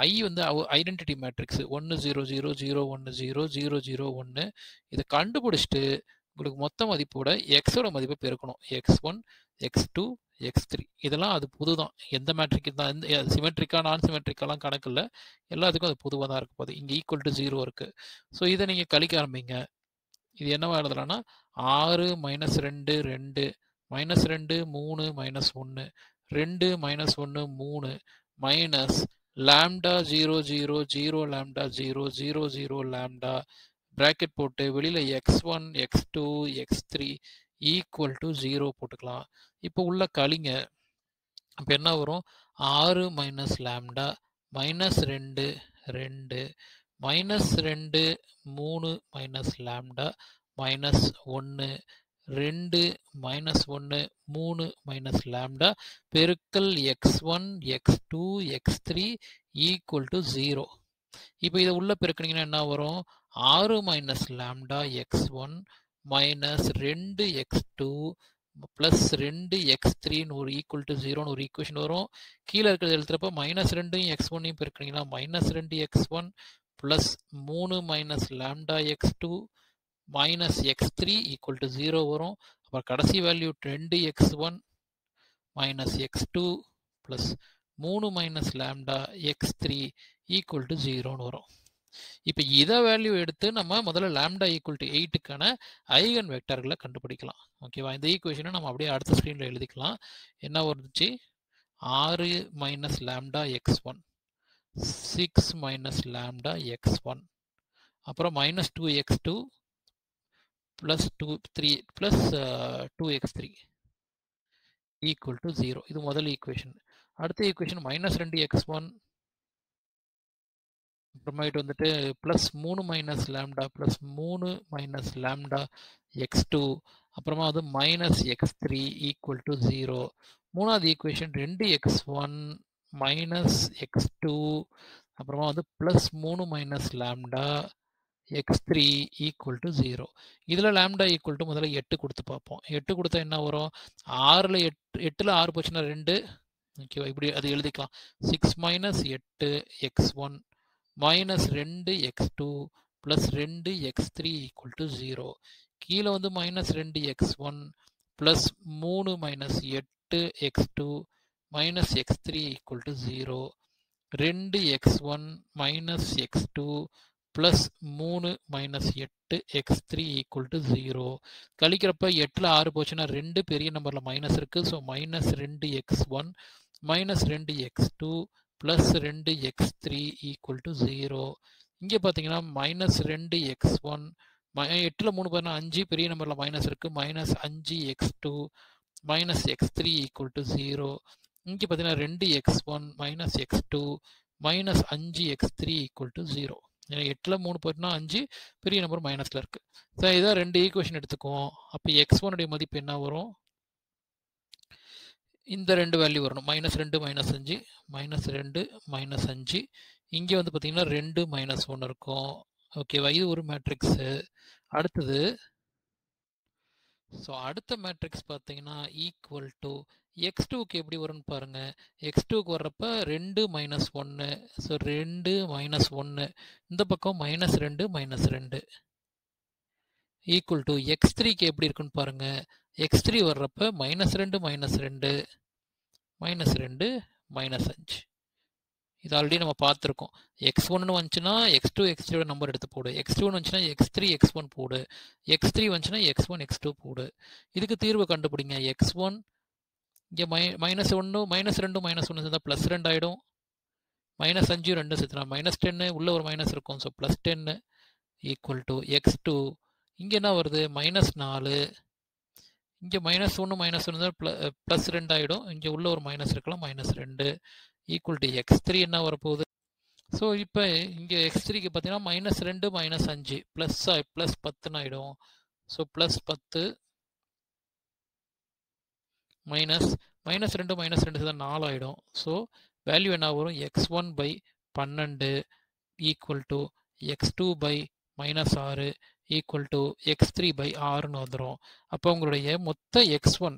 ஐ வந்து ஐடென்டிட்டி மேட்ரிக்ஸ் ஒன்று ஜீரோ ஜீரோ ஜீரோ ஒன்று ஜீரோ ஜீரோ ஜீரோ ஒன்று இதை கண்டுபிடிச்சிட்டு உங்களுக்கு மொத்த மதிப்போட எக்ஸோட மதிப்பை பெருக்கணும். X one x two x three இதெல்லாம் அது புது தான் எந்த மேட்ரிக்கு தான் எந்த சிமெட்ரிக்கா நான் சிமெட்ரிக்காலாம் கணக்கு இல்லை. எல்லாத்துக்கும் அது புதுவாக தான் இருக்க போகுது. இங்கே ஈக்குவல் டு ஜீரோ இருக்குது ஸோ இதை நீங்கள் கழிக்க ஆரம்பிங்க. இது என்னவா எழுதலாம்னா ஆறு மைனஸ் ரெண்டு ரெண்டு. மைனஸ் ரெண்டு மூணு மைனஸ் ஒன்று ரெண்டு மைனஸ் ஒன்று மூணு. Minus lambda zero zero zero lambda zero zero zero lambda bracket போட்டு வெளியில் x one x two x three equal to zero போட்டுக்கலாம். இப்போ உள்ள கழிங்க. அப்போ என்ன வரும்? ஆறு மைனஸ் லேம்டா மைனஸ் ரெண்டு ரெண்டு மைனஸ் ரெண்டு மூணு மைனஸ் லேம்டா மைனஸ் ஒன்று ரெண்டு மைனஸ் ஒன்று மூணு மைனஸ் லேம்டா பெருக்கல் x one x two x three equal to zero இப்போ இதை உள்ள பெருக்கினீங்கன்னா என்ன வரும்? ஆறு minus lambda x one minus ரெண்டு எக்ஸ் டூ ப்ளஸ் ரெண்டு எக்ஸ் த்ரீன்னு ஒரு ஈக்குவல் டு ஜீரோன்னு ஒரு ஈக்குவேஷன் வரும். கீழே இருக்கிறது எழுத்துறப்ப மைனஸ் ரெண்டையும் எக்ஸ் ஒன்னையும் பெருக்கிறீங்கன்னா மைனஸ் ரெண்டு எக்ஸ் ஒன் ப்ளஸ் மூணு minus lambda x two minus x three equal to zero வரும். அப்புறம் கடைசி வேல்யூ ரெண்டு x one minus x two plus மூணு minus lambda x three equal to ஜீரோன்னு வரும். இப்போ இதை வேல்யூ எடுத்து நம்ம முதல்ல லேம்டா ஈக்குவல் டு எயிட்டுக்கான ஐகன் வெக்டர்களை கண்டுபிடிக்கலாம். ஓகேவா இந்த ஈக்குவேஷனை நம்ம அப்படியே அடுத்த ஸ்க்ரீனில் எழுதிக்கலாம். என்ன வந்துச்சு ஆறு minus lambda x one six minus lambda x one அப்புறம் minus two x two plus two three plus two x three equal to zero இது முதல் ஈக்குவேஷன் அடுத்த ஈக்குவேஷன் மைனஸ் ரெண்டு எக்ஸ் ஒன் அப்புறமேட்டு வந்துட்டு ப்ளஸ் மூணு மைனஸ் லேம்டா ப்ளஸ் மூணு minus lambda X two அப்புறமா வந்து minus x three equal to zero மூணாவது ஈக்குவேஷன் ரெண்டு x one minus x two அப்புறமா வந்து ப்ளஸ் மூணு minus lambda x three equal to zero இதில் லேம்டா ஈக்குவல் டு முதல்ல எட்டு கொடுத்து பார்ப்போம். எட்டு கொடுத்தா என்ன வரும்? ஆறில் எட்டு எட்டில் ஆறு போச்சுன்னா ரெண்டு. ஓகேவா இப்படி அது எழுதிக்கலாம். சிக்ஸ் மைனஸ் எட்டு எக்ஸ் ஒன் மைனஸ் ரெண்டு எக்ஸ் டூ ப்ளஸ் ரெண்டு x three equal to zero கீழே வந்து மைனஸ் ரெண்டு எக்ஸ் ஒன் ப்ளஸ் மூணு மைனஸ் எட்டு x two minus x three equal to zero ரெண்டு x one minus x two plus மூணு மைனஸ் எட்டு x three equal to zero கழிக்கிறப்ப எட்டில் ஆறு போச்சுன்னா ரெண்டு பெரிய நம்பரில் மைனஸ் இருக்குது ஸோ மைனஸ் ரெண்டு எக்ஸ் ஒன் மைனஸ் ரெண்டு எக்ஸ் டூ ப்ளஸ் ரெண்டு x three equal to zero இங்கே பார்த்தீங்கன்னா மைனஸ் ரெண்டு எக்ஸ் ஒன் எட்டில் மூணு பார்த்தீங்கன்னா அஞ்சு பெரிய நம்பரில் மைனஸ் இருக்குது மைனஸ் அஞ்சு x two minus x three equal to zero இங்கே பார்த்தீங்கன்னா ரெண்டு x one minus x two minus அஞ்சு x three equal to zero ஏன்னா எட்டில் மூணு போயிட்டுனா அஞ்சு பெரிய நம்பர் மைனஸில் இருக்குது ஸோ இதான் ரெண்டு ஈக்குவேஷன் எடுத்துக்குவோம். அப்போ எக்ஸ் ஒனுடைய மதிப்பு என்ன வரும்? இந்த ரெண்டு வேல்யூ வரணும். மைனஸ் ரெண்டு மைனஸ் அஞ்சு. மைனஸ் ரெண்டு மைனஸ் அஞ்சு. இங்கே வந்து பார்த்தீங்கன்னா ரெண்டு மைனஸ் ஒன்று இருக்கும். ஓகேவா இது ஒரு மேட்ரிக்ஸு அடுத்தது ஸோ அடுத்த மேட்ரிக்ஸ் பார்த்தீங்கன்னா ஈக்குவல் டு எக்ஸ் டூக்கு எப்படி வரும்னு பாருங்கள் எக்ஸ் டூக்கு வர்றப்ப ரெண்டு மைனஸ் ஒன்று ஸோ ரெண்டு மைனஸ் ஒன்று இந்த பக்கம் மைனஸ் ரெண்டு மைனஸ் ரெண்டு. ஈக்குவல் டு எக்ஸ் த்ரீக்கு எப்படி இருக்குன்னு பாருங்கள் எக்ஸ் த்ரீ வர்றப்ப மைனஸ் ரெண்டு மைனஸ் ரெண்டு மைனஸ் ரெண்டு மைனஸ் அஞ்சு. இது ஆல்ரெடி நம்ம பார்த்துருக்கோம். எக்ஸ் ஒன்னு வந்துச்சுன்னா எக்ஸ் டூ எக்ஸ் த்ரீயோட நம்பர் எடுத்து போடு. எக்ஸ் டூ வந்துச்சுன்னா எக்ஸ் த்ரீ எக்ஸ் ஒன் போடு. எக்ஸ் த்ரீ வந்துச்சுன்னா எக்ஸ் ஒன் எக்ஸ் டூ போடு. இதுக்கு தீர்வு கண்டுபிடிங்க. எக்ஸ் ஒன் இங்கே மை மைனஸ் ஒன்று மைனஸ் ரெண்டு மைனஸ் ஒன்று சேர்ந்தா ப்ளஸ் ரெண்டு ஆகிடும் மைனஸ் அஞ்சு ரெண்டு சேர்த்துனா மைனஸ் டென்னு உள்ள ஒரு மைனஸ் இருக்கும். ஸோ ப்ளஸ் டென்னு ஈக்குவல் டு எக்ஸ் டூ இங்கே என்ன வருது? மைனஸ் நாலு. இங்கே மைனஸ் ஒன்று மைனஸ் ஒன்று தான் ப்ள ப்ளஸ் ரெண்டு ஆகிடும் இங்கே உள்ள ஒரு மைனஸ் இருக்கலாம் மைனஸ் ரெண்டு. ஈக்குவல் டு எக்ஸ் த்ரீ என்ன வரப்போகுது? ஸோ இப்போ இங்கே எக்ஸ் த்ரீக்கு பார்த்தீங்கன்னா மைனஸ் ரெண்டு மைனஸ் அஞ்சு. ப்ளஸ் ப்ளஸ் பத்துன்னு ஆகிடும் ஸோ ப்ளஸ் பத்து மைனஸ் மைனஸ் ரெண்டு மைனஸ் ரெண்டு தான் நாலு ஆகிடும் ஸோ வேல்யூ என்ன வரும்? எக்ஸ் ஒன் பை பன்னெண்டு equal to x two by minus ஆறு. Equal to x three by ஆறுன்னு வந்துடும் அப்போ உங்களுடைய மொத்த எக்ஸ் ஒன்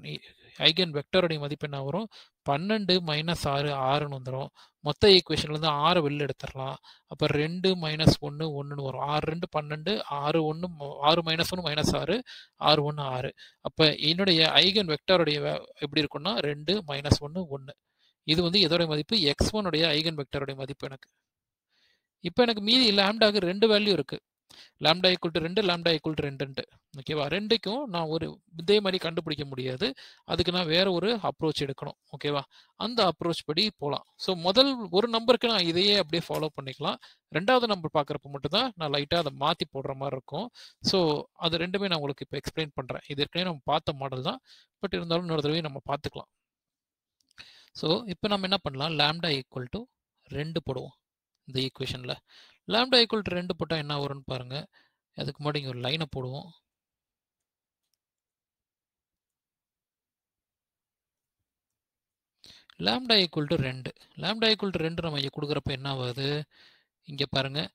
ஐகன் வெக்டருடைய மதிப்பு என்ன வரும்? பன்னெண்டு மைனஸ் ஆறு ஆறுன்னு வந்துடும் மொத்த ஈக்குவேஷன்லேருந்து ஆறு வெளில எடுத்துடலாம். அப்போ ரெண்டு மைனஸ் ஒன்று ஒன்றுன்னு வரும். ஆறு ரெண்டு பன்னெண்டு ஆறு ஒன்று ஆறு மைனஸ் ஒன்று மைனஸ் ஆறு ஆறு ஒன்று ஆறு அப்போ என்னுடைய ஐகன் வெக்டருடைய எப்படி இருக்குன்னா ரெண்டு மைனஸ் ஒன்று ஒன்று இது வந்து எதோடைய மதிப்பு? எக்ஸ் ஒனுடைய ஐகன் வெக்டருடைய மதிப்பு எனக்கு. இப்போ எனக்கு மீதி லேம்டாக்கு ரெண்டு வேல்யூ இருக்குது லேம்டா ஈக்குவல் டு ரெண்டு லேம்டா ஈக்குவல் டு ரெண்டுன்ட்டு. ஓகேவா ரெண்டுக்கும் நான் ஒரு இதே மாதிரி கண்டுபிடிக்க முடியாது. அதுக்கு நான் வேற ஒரு அப்ரோச் எடுக்கணும். ஓகேவா அந்த அப்ரோச் படி போகலாம் ஸோ முதல் ஒரு நம்பருக்கு நான் இதையே அப்படியே ஃபாலோ பண்ணிக்கலாம். ரெண்டாவது நம்பர் பார்க்குறப்ப மட்டும்தான் நான் லைட்டாக அதை மாற்றி போடுற மாதிரி இருக்கும். ஸோ அது ரெண்டுமே நான் உங்களுக்கு இப்போ எக்ஸ்பிளைன் பண்ணுறேன் இது ஏற்கனவே நம்ம பார்த்த மாடல் தான். பட் இருந்தாலும் இன்னொரு தடவை நம்ம பார்த்துக்கலாம். ஸோ இப்போ நம்ம என்ன பண்ணலாம்? லேம்டா ஈக்குவல் டு ரெண்டு போடுவோம். இந்த ஈக்குவேஷனில் லேம்டா ஈக்குவல் டு ரெண்டு போட்டால் என்ன வரும்னு பாருங்கள் அதுக்கு முன்னாடி இங்கே ஒரு லைனை போடுவோம். லேம்டா ஈக்குவல் டு ரெண்டு. லேம்டா ஈக்குவல் டு ரெண்டு நம்ம இங்கே கொடுக்குறப்ப என்ன ஆகுது? இங்கே பாருங்கள்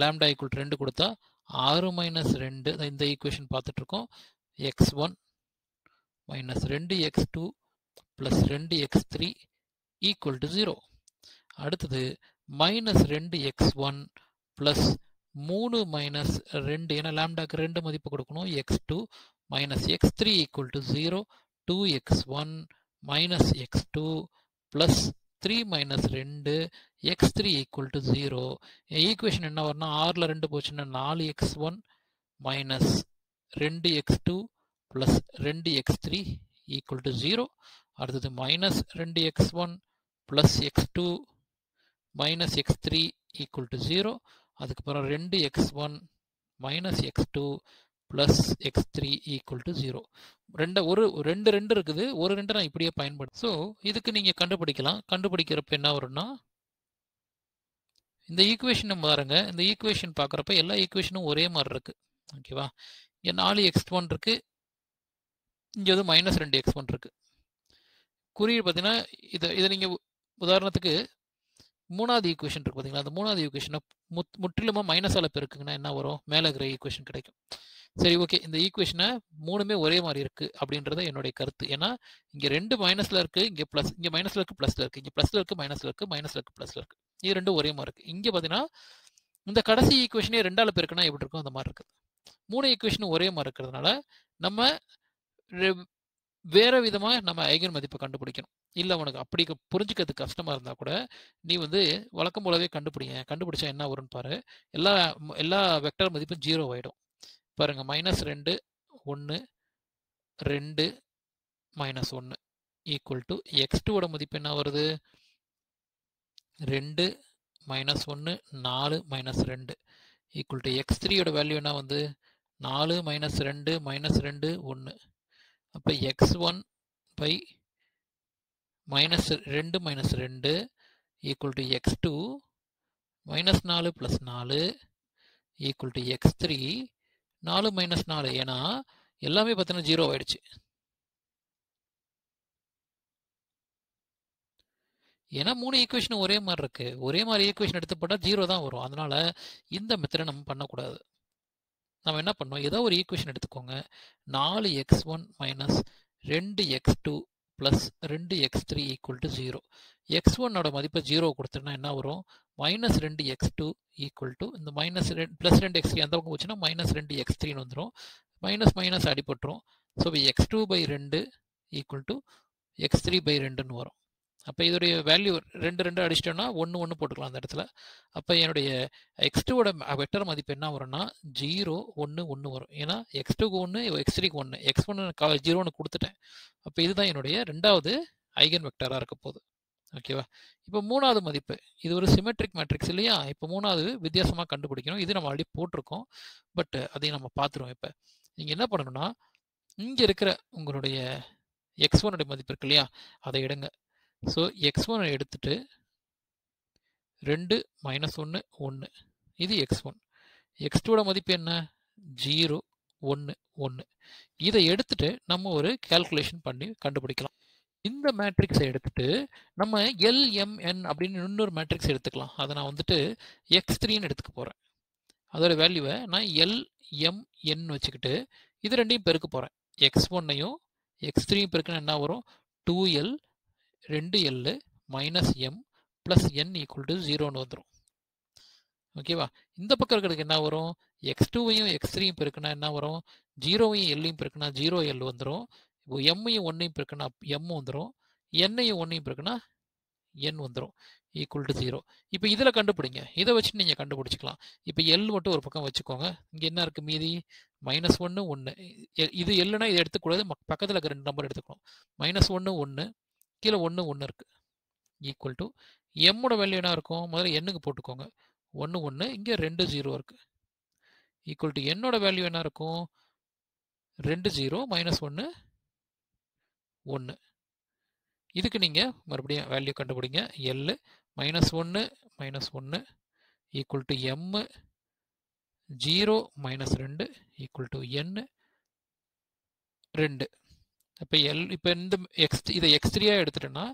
லேம்டா ஈக்குவல் டு ரெண்டு கொடுத்தா ஆறு மைனஸ் ரெண்டு. இந்த ஈக்குவேஷன் பார்த்துட்ருக்கோம். எக்ஸ் ஒன் மைனஸ் ரெண்டு எக்ஸ் டூ ப்ளஸ் ரெண்டு x three equal to zero அடுத்தது மைனஸ் ரெண்டு எக்ஸ் ஒன் ப்ளஸ் மூணு மைனஸ் ரெண்டு ஏன்னா லேம்டாக்கு ரெண்டு மதிப்பு கொடுக்கணும். X two minus x three equal to zero two x one minus x two plus three minus ரெண்டு x three equal to zero equation என்ன வரும்னா ஆறில் ரெண்டு போச்சுன்னா நாலு எக்ஸ் ஒன் மைனஸ் ரெண்டு எக்ஸ் டூ ப்ளஸ் ரெண்டு x three equal to zero அடுத்தது மைனஸ் ரெண்டு x one plus x two minus x three equal to zero அதுக்கப்புறம் ரெண்டு x one minus x two plus x three equal to zero ரெண்டு ஒரு ரெண்டு ரெண்டு இருக்குது. ஒரு ரெண்டு நான் இப்படியே பயன்படுத்து ஸோ இதுக்கு நீங்கள் கண்டுபிடிக்கலாம். கண்டுபிடிக்கிறப்ப என்ன வரும்னா இந்த ஈக்குவேஷன் பாருங்க. இந்த ஈக்குவேஷன் பார்க்குறப்ப எல்லா ஈக்குவேஷனும் ஒரே மாதிரி இருக்கு. ஓகேவா இங்கே நாலு எக்ஸ் ஒன் இருக்கு. இங்கே வந்து மைனஸ் ரெண்டு எக்ஸ் ஒன் இருக்கு. குறியீடு பார்த்தீங்கன்னா இதை இதை நீங்கள் உதாரணத்துக்கு மூணாவது ஈக்குவேஷன் இருக்கு பார்த்தீங்களா அந்த மூணாவது ஈக்குவேஷனை முத் முற்றிலுமா மைனஸால் பெருக்குங்கன்னா என்ன வரும்? மேலே இருக்கிற ஈக்குவேஷன் கிடைக்கும். சரி ஓகே இந்த ஈக்குவேஷனை மூணுமே ஒரே மாதிரி இருக்கு அப்படின்றது என்னுடைய கருத்து. ஏன்னா இங்கே ரெண்டு மைனஸில் இருக்கு இங்கே ப்ளஸ் இங்கே மைனஸில் இருக்கு ப்ளஸில் இருக்கு. இங்கே ப்ளஸில் இருக்கு மைனஸில் இருக்கு மைனஸில் இருக்கு ப்ளஸில் இருக்கு. இது ரெண்டும் ஒரே மாதிரி இருக்கு. இங்கே பார்த்தீங்கன்னா இந்த கடைசி ஈக்குவேஷனே ரெண்டால பேருக்குன்னா எப்படி இருக்கும்? அந்த மாதிரி இருக்குது. மூணு ஈக்குவேஷனும் ஒரே மாதிரி இருக்கிறதுனால நம்ம வேற விதமாக நம்ம ஐகன் மதிப்பை கண்டுபிடிக்கணும். இல்லை உனக்கு அப்படி புரிஞ்சுக்கிறது கஷ்டமாக இருந்தால் கூட நீ வந்து வழக்கம் போலவே கண்டுபிடிங்க கண்டுபிடிச்சா என்ன வரும்னு பாரு. எல்லா எல்லா வெக்டர் மதிப்பும் ஜீரோ ஆகிடும் பாருங்க மைனஸ் ரெண்டு ஒன்று ரெண்டு மைனஸ் ஒன்று ஈக்குவல் டு எக்ஸ் டூவோட மதிப்பு என்ன வருது? ரெண்டு மைனஸ் ஒன்று நாலு மைனஸ் ரெண்டு. ஈக்குவல் டு எக்ஸ் த்ரீயோட வேல்யூ என்ன வந்து? நாலு மைனஸ் ரெண்டு மைனஸ் ரெண்டு ஒன்று அப்போ எக்ஸ் ஒன் பை மைனஸ் ரெண்டு மைனஸ் ரெண்டு equal to x two minus நாலு ப்ளஸ் நாலு ஈக்குவல் டு எக்ஸ் த்ரீ நாலு மைனஸ் நாலு. ஏன்னா எல்லாமே பார்த்தீங்கன்னா ஜீரோ ஆயிடுச்சு. ஏன்னா மூணு ஈக்குவேஷன் ஒரே மாதிரி இருக்கு. ஒரே மாதிரி ஈக்குவேஷன் எடுத்து போட்டால் ஜீரோ தான் வரும். அதனால இந்த மெத்தடை நம்ம பண்ணக்கூடாது. நம்ம என்ன பண்ணோம் ஏதோ ஒரு ஈக்குவேஷன் எடுத்துக்கோங்க. நாலு எக்ஸ் ஒன் மைனஸ் ரெண்டு எக்ஸ் டூ ப்ளஸ் ரெண்டு x three equal to zero x ஒன்னோட மதிப்பை ஜீரோ கொடுத்தோன்னா என்ன வரும்? மைனஸ் ரெண்டு எக்ஸ் டூ ஈக்குவல் டு இந்த மைனஸ் ரெண்டு ப்ளஸ் ரெண்டு எக்ஸ் த்ரீ அந்த பக்கம் போச்சுன்னா மைனஸ் ரெண்டு எக்ஸ் த்ரீன்னு வந்துடும் மைனஸ் மைனஸ் அடிபட்டுரும். ஸோ எக்ஸ் டூ பை ரெண்டு equal to x three by ரெண்டுன்னு வரும். அப்போ இதோடைய வேல்யூ ரெண்டு ரெண்டு அடிச்சிட்டோம்னா ஒன்று ஒன்று போட்டுக்கலாம் அந்த இடத்துல. அப்போ என்னுடைய எக்ஸ் டூவோட வெக்டர் மதிப்பு என்ன வரும்னா ஜீரோ ஒன்று ஒன்று வரும். ஏன்னா எக்ஸ் டூக்கு ஒன்று எக்ஸ் த்ரீக்கு ஒன்று எக்ஸ் ஒன்று ஜீரோன்னு கொடுத்துட்டேன். அப்போ இதுதான் என்னுடைய ரெண்டாவது ஐகன் வெக்டராக இருக்க போகுது. ஓகேவா இப்போ மூணாவது மதிப்பு. இது ஒரு சிமெட்ரிக் மேட்ரிக்ஸ் இல்லையா? இப்போ மூணாவது வித்தியாசமாக கண்டுபிடிக்கணும். இது நம்ம ஆல்ரெடி போட்டிருக்கோம். பட் அதையும் நம்ம பார்த்துருவோம் இப்போ. நீங்கள் என்ன பண்ணணும்னா இங்கே இருக்கிற உங்களுடைய எக்ஸ் ஒனுடைய மதிப்பு இருக்கு இல்லையா? அதை எடுங்க. ஸோ எக்ஸ் ஒன் எடுத்துட்டு ரெண்டு மைனஸ் ஒன்று ஒன்று இது எக்ஸ் ஒன் எக்ஸ் டூட மதிப்பு என்ன? ஜீரோ ஒன்று ஒன்று இதை எடுத்துட்டு நம்ம ஒரு கேல்குலேஷன் பண்ணி கண்டுபிடிக்கலாம். இந்த மேட்ரிக்ஸை எடுத்துட்டு நம்ம எல்எம்என் அப்படின்னு இன்னொரு மேட்ரிக்ஸ் எடுத்துக்கலாம். அதை நான் வந்துட்டு எக்ஸ் த்ரீன்னு எடுத்துக்க போகிறேன் அதோட வேல்யூவை நான் எல்எம்என் வச்சுக்கிட்டு இது ரெண்டையும் பெருக்க போகிறேன் எக்ஸ் ஒன்னையும் எக்ஸ் த்ரீயும் பெருக்குன்னா என்ன வரும்? டூ எல் ரெண்டு l minus m plus n equal to ஜீரோன்னு வந்துடும் ஓகேவா இந்த பக்கம் இருக்கிறதுக்கு என்ன வரும்? எக்ஸ் டூவையும் எக்ஸ் த்ரீயும் பெருக்குனா என்ன வரும்? ஜீரோவையும் எல்லையும் பெருக்குனா ஜீரோ எல் வந்துடும் இப்போ எம்மையும் ஒன்றையும் பெருக்குனா எம் வந்துடும் எண்ணையும் ஒன்றையும் பெருக்குனா என் வந்துடும் ஈக்குவல் டு ஜீரோ இப்போ இதில் கண்டுபிடிங்க. இதை வச்சு நீங்கள் கண்டுபிடிச்சிக்கலாம். இப்போ எல் மட்டும் ஒரு பக்கம் வச்சுக்கோங்க. இங்கே என்ன இருக்குது மீதி? மைனஸ் ஒன்று ஒன்று இது எல்லுனா இதை எடுத்துக்கூடாது. பக்கத்தில் இருக்க ரெண்டு நம்பர் எடுத்துக்கணும். மைனஸ் ஒன்று ஒன்று கீழே ஒன்று ஒன்று இருக்குது ஈக்குவல் டு எம்மோட வேல்யூ என்ன இருக்கும்? முதல்ல எண்ணுக்கு போட்டுக்கோங்க. ஒன்று ஒன்று இங்கே ரெண்டு ஜீரோ இருக்குது ஈக்குவல் டு என்னோட வேல்யூ என்ன இருக்கும்? ரெண்டு ஜீரோ மைனஸ் ஒன்று ஒன்று இதுக்கு நீங்கள் மறுபடியும் வேல்யூ கண்டுபிடிங்க. எல்லு மைனஸ் ஒன்று மைனஸ் ஒன்று equal to m zero minus ரெண்டு ஈக்குவல் டு என்னு ரெண்டு. இப்போ எல் இப்போ இந்த எக்ஸ் இதை எக்ஸ் த்ரீயாக எடுத்துட்டேன்னா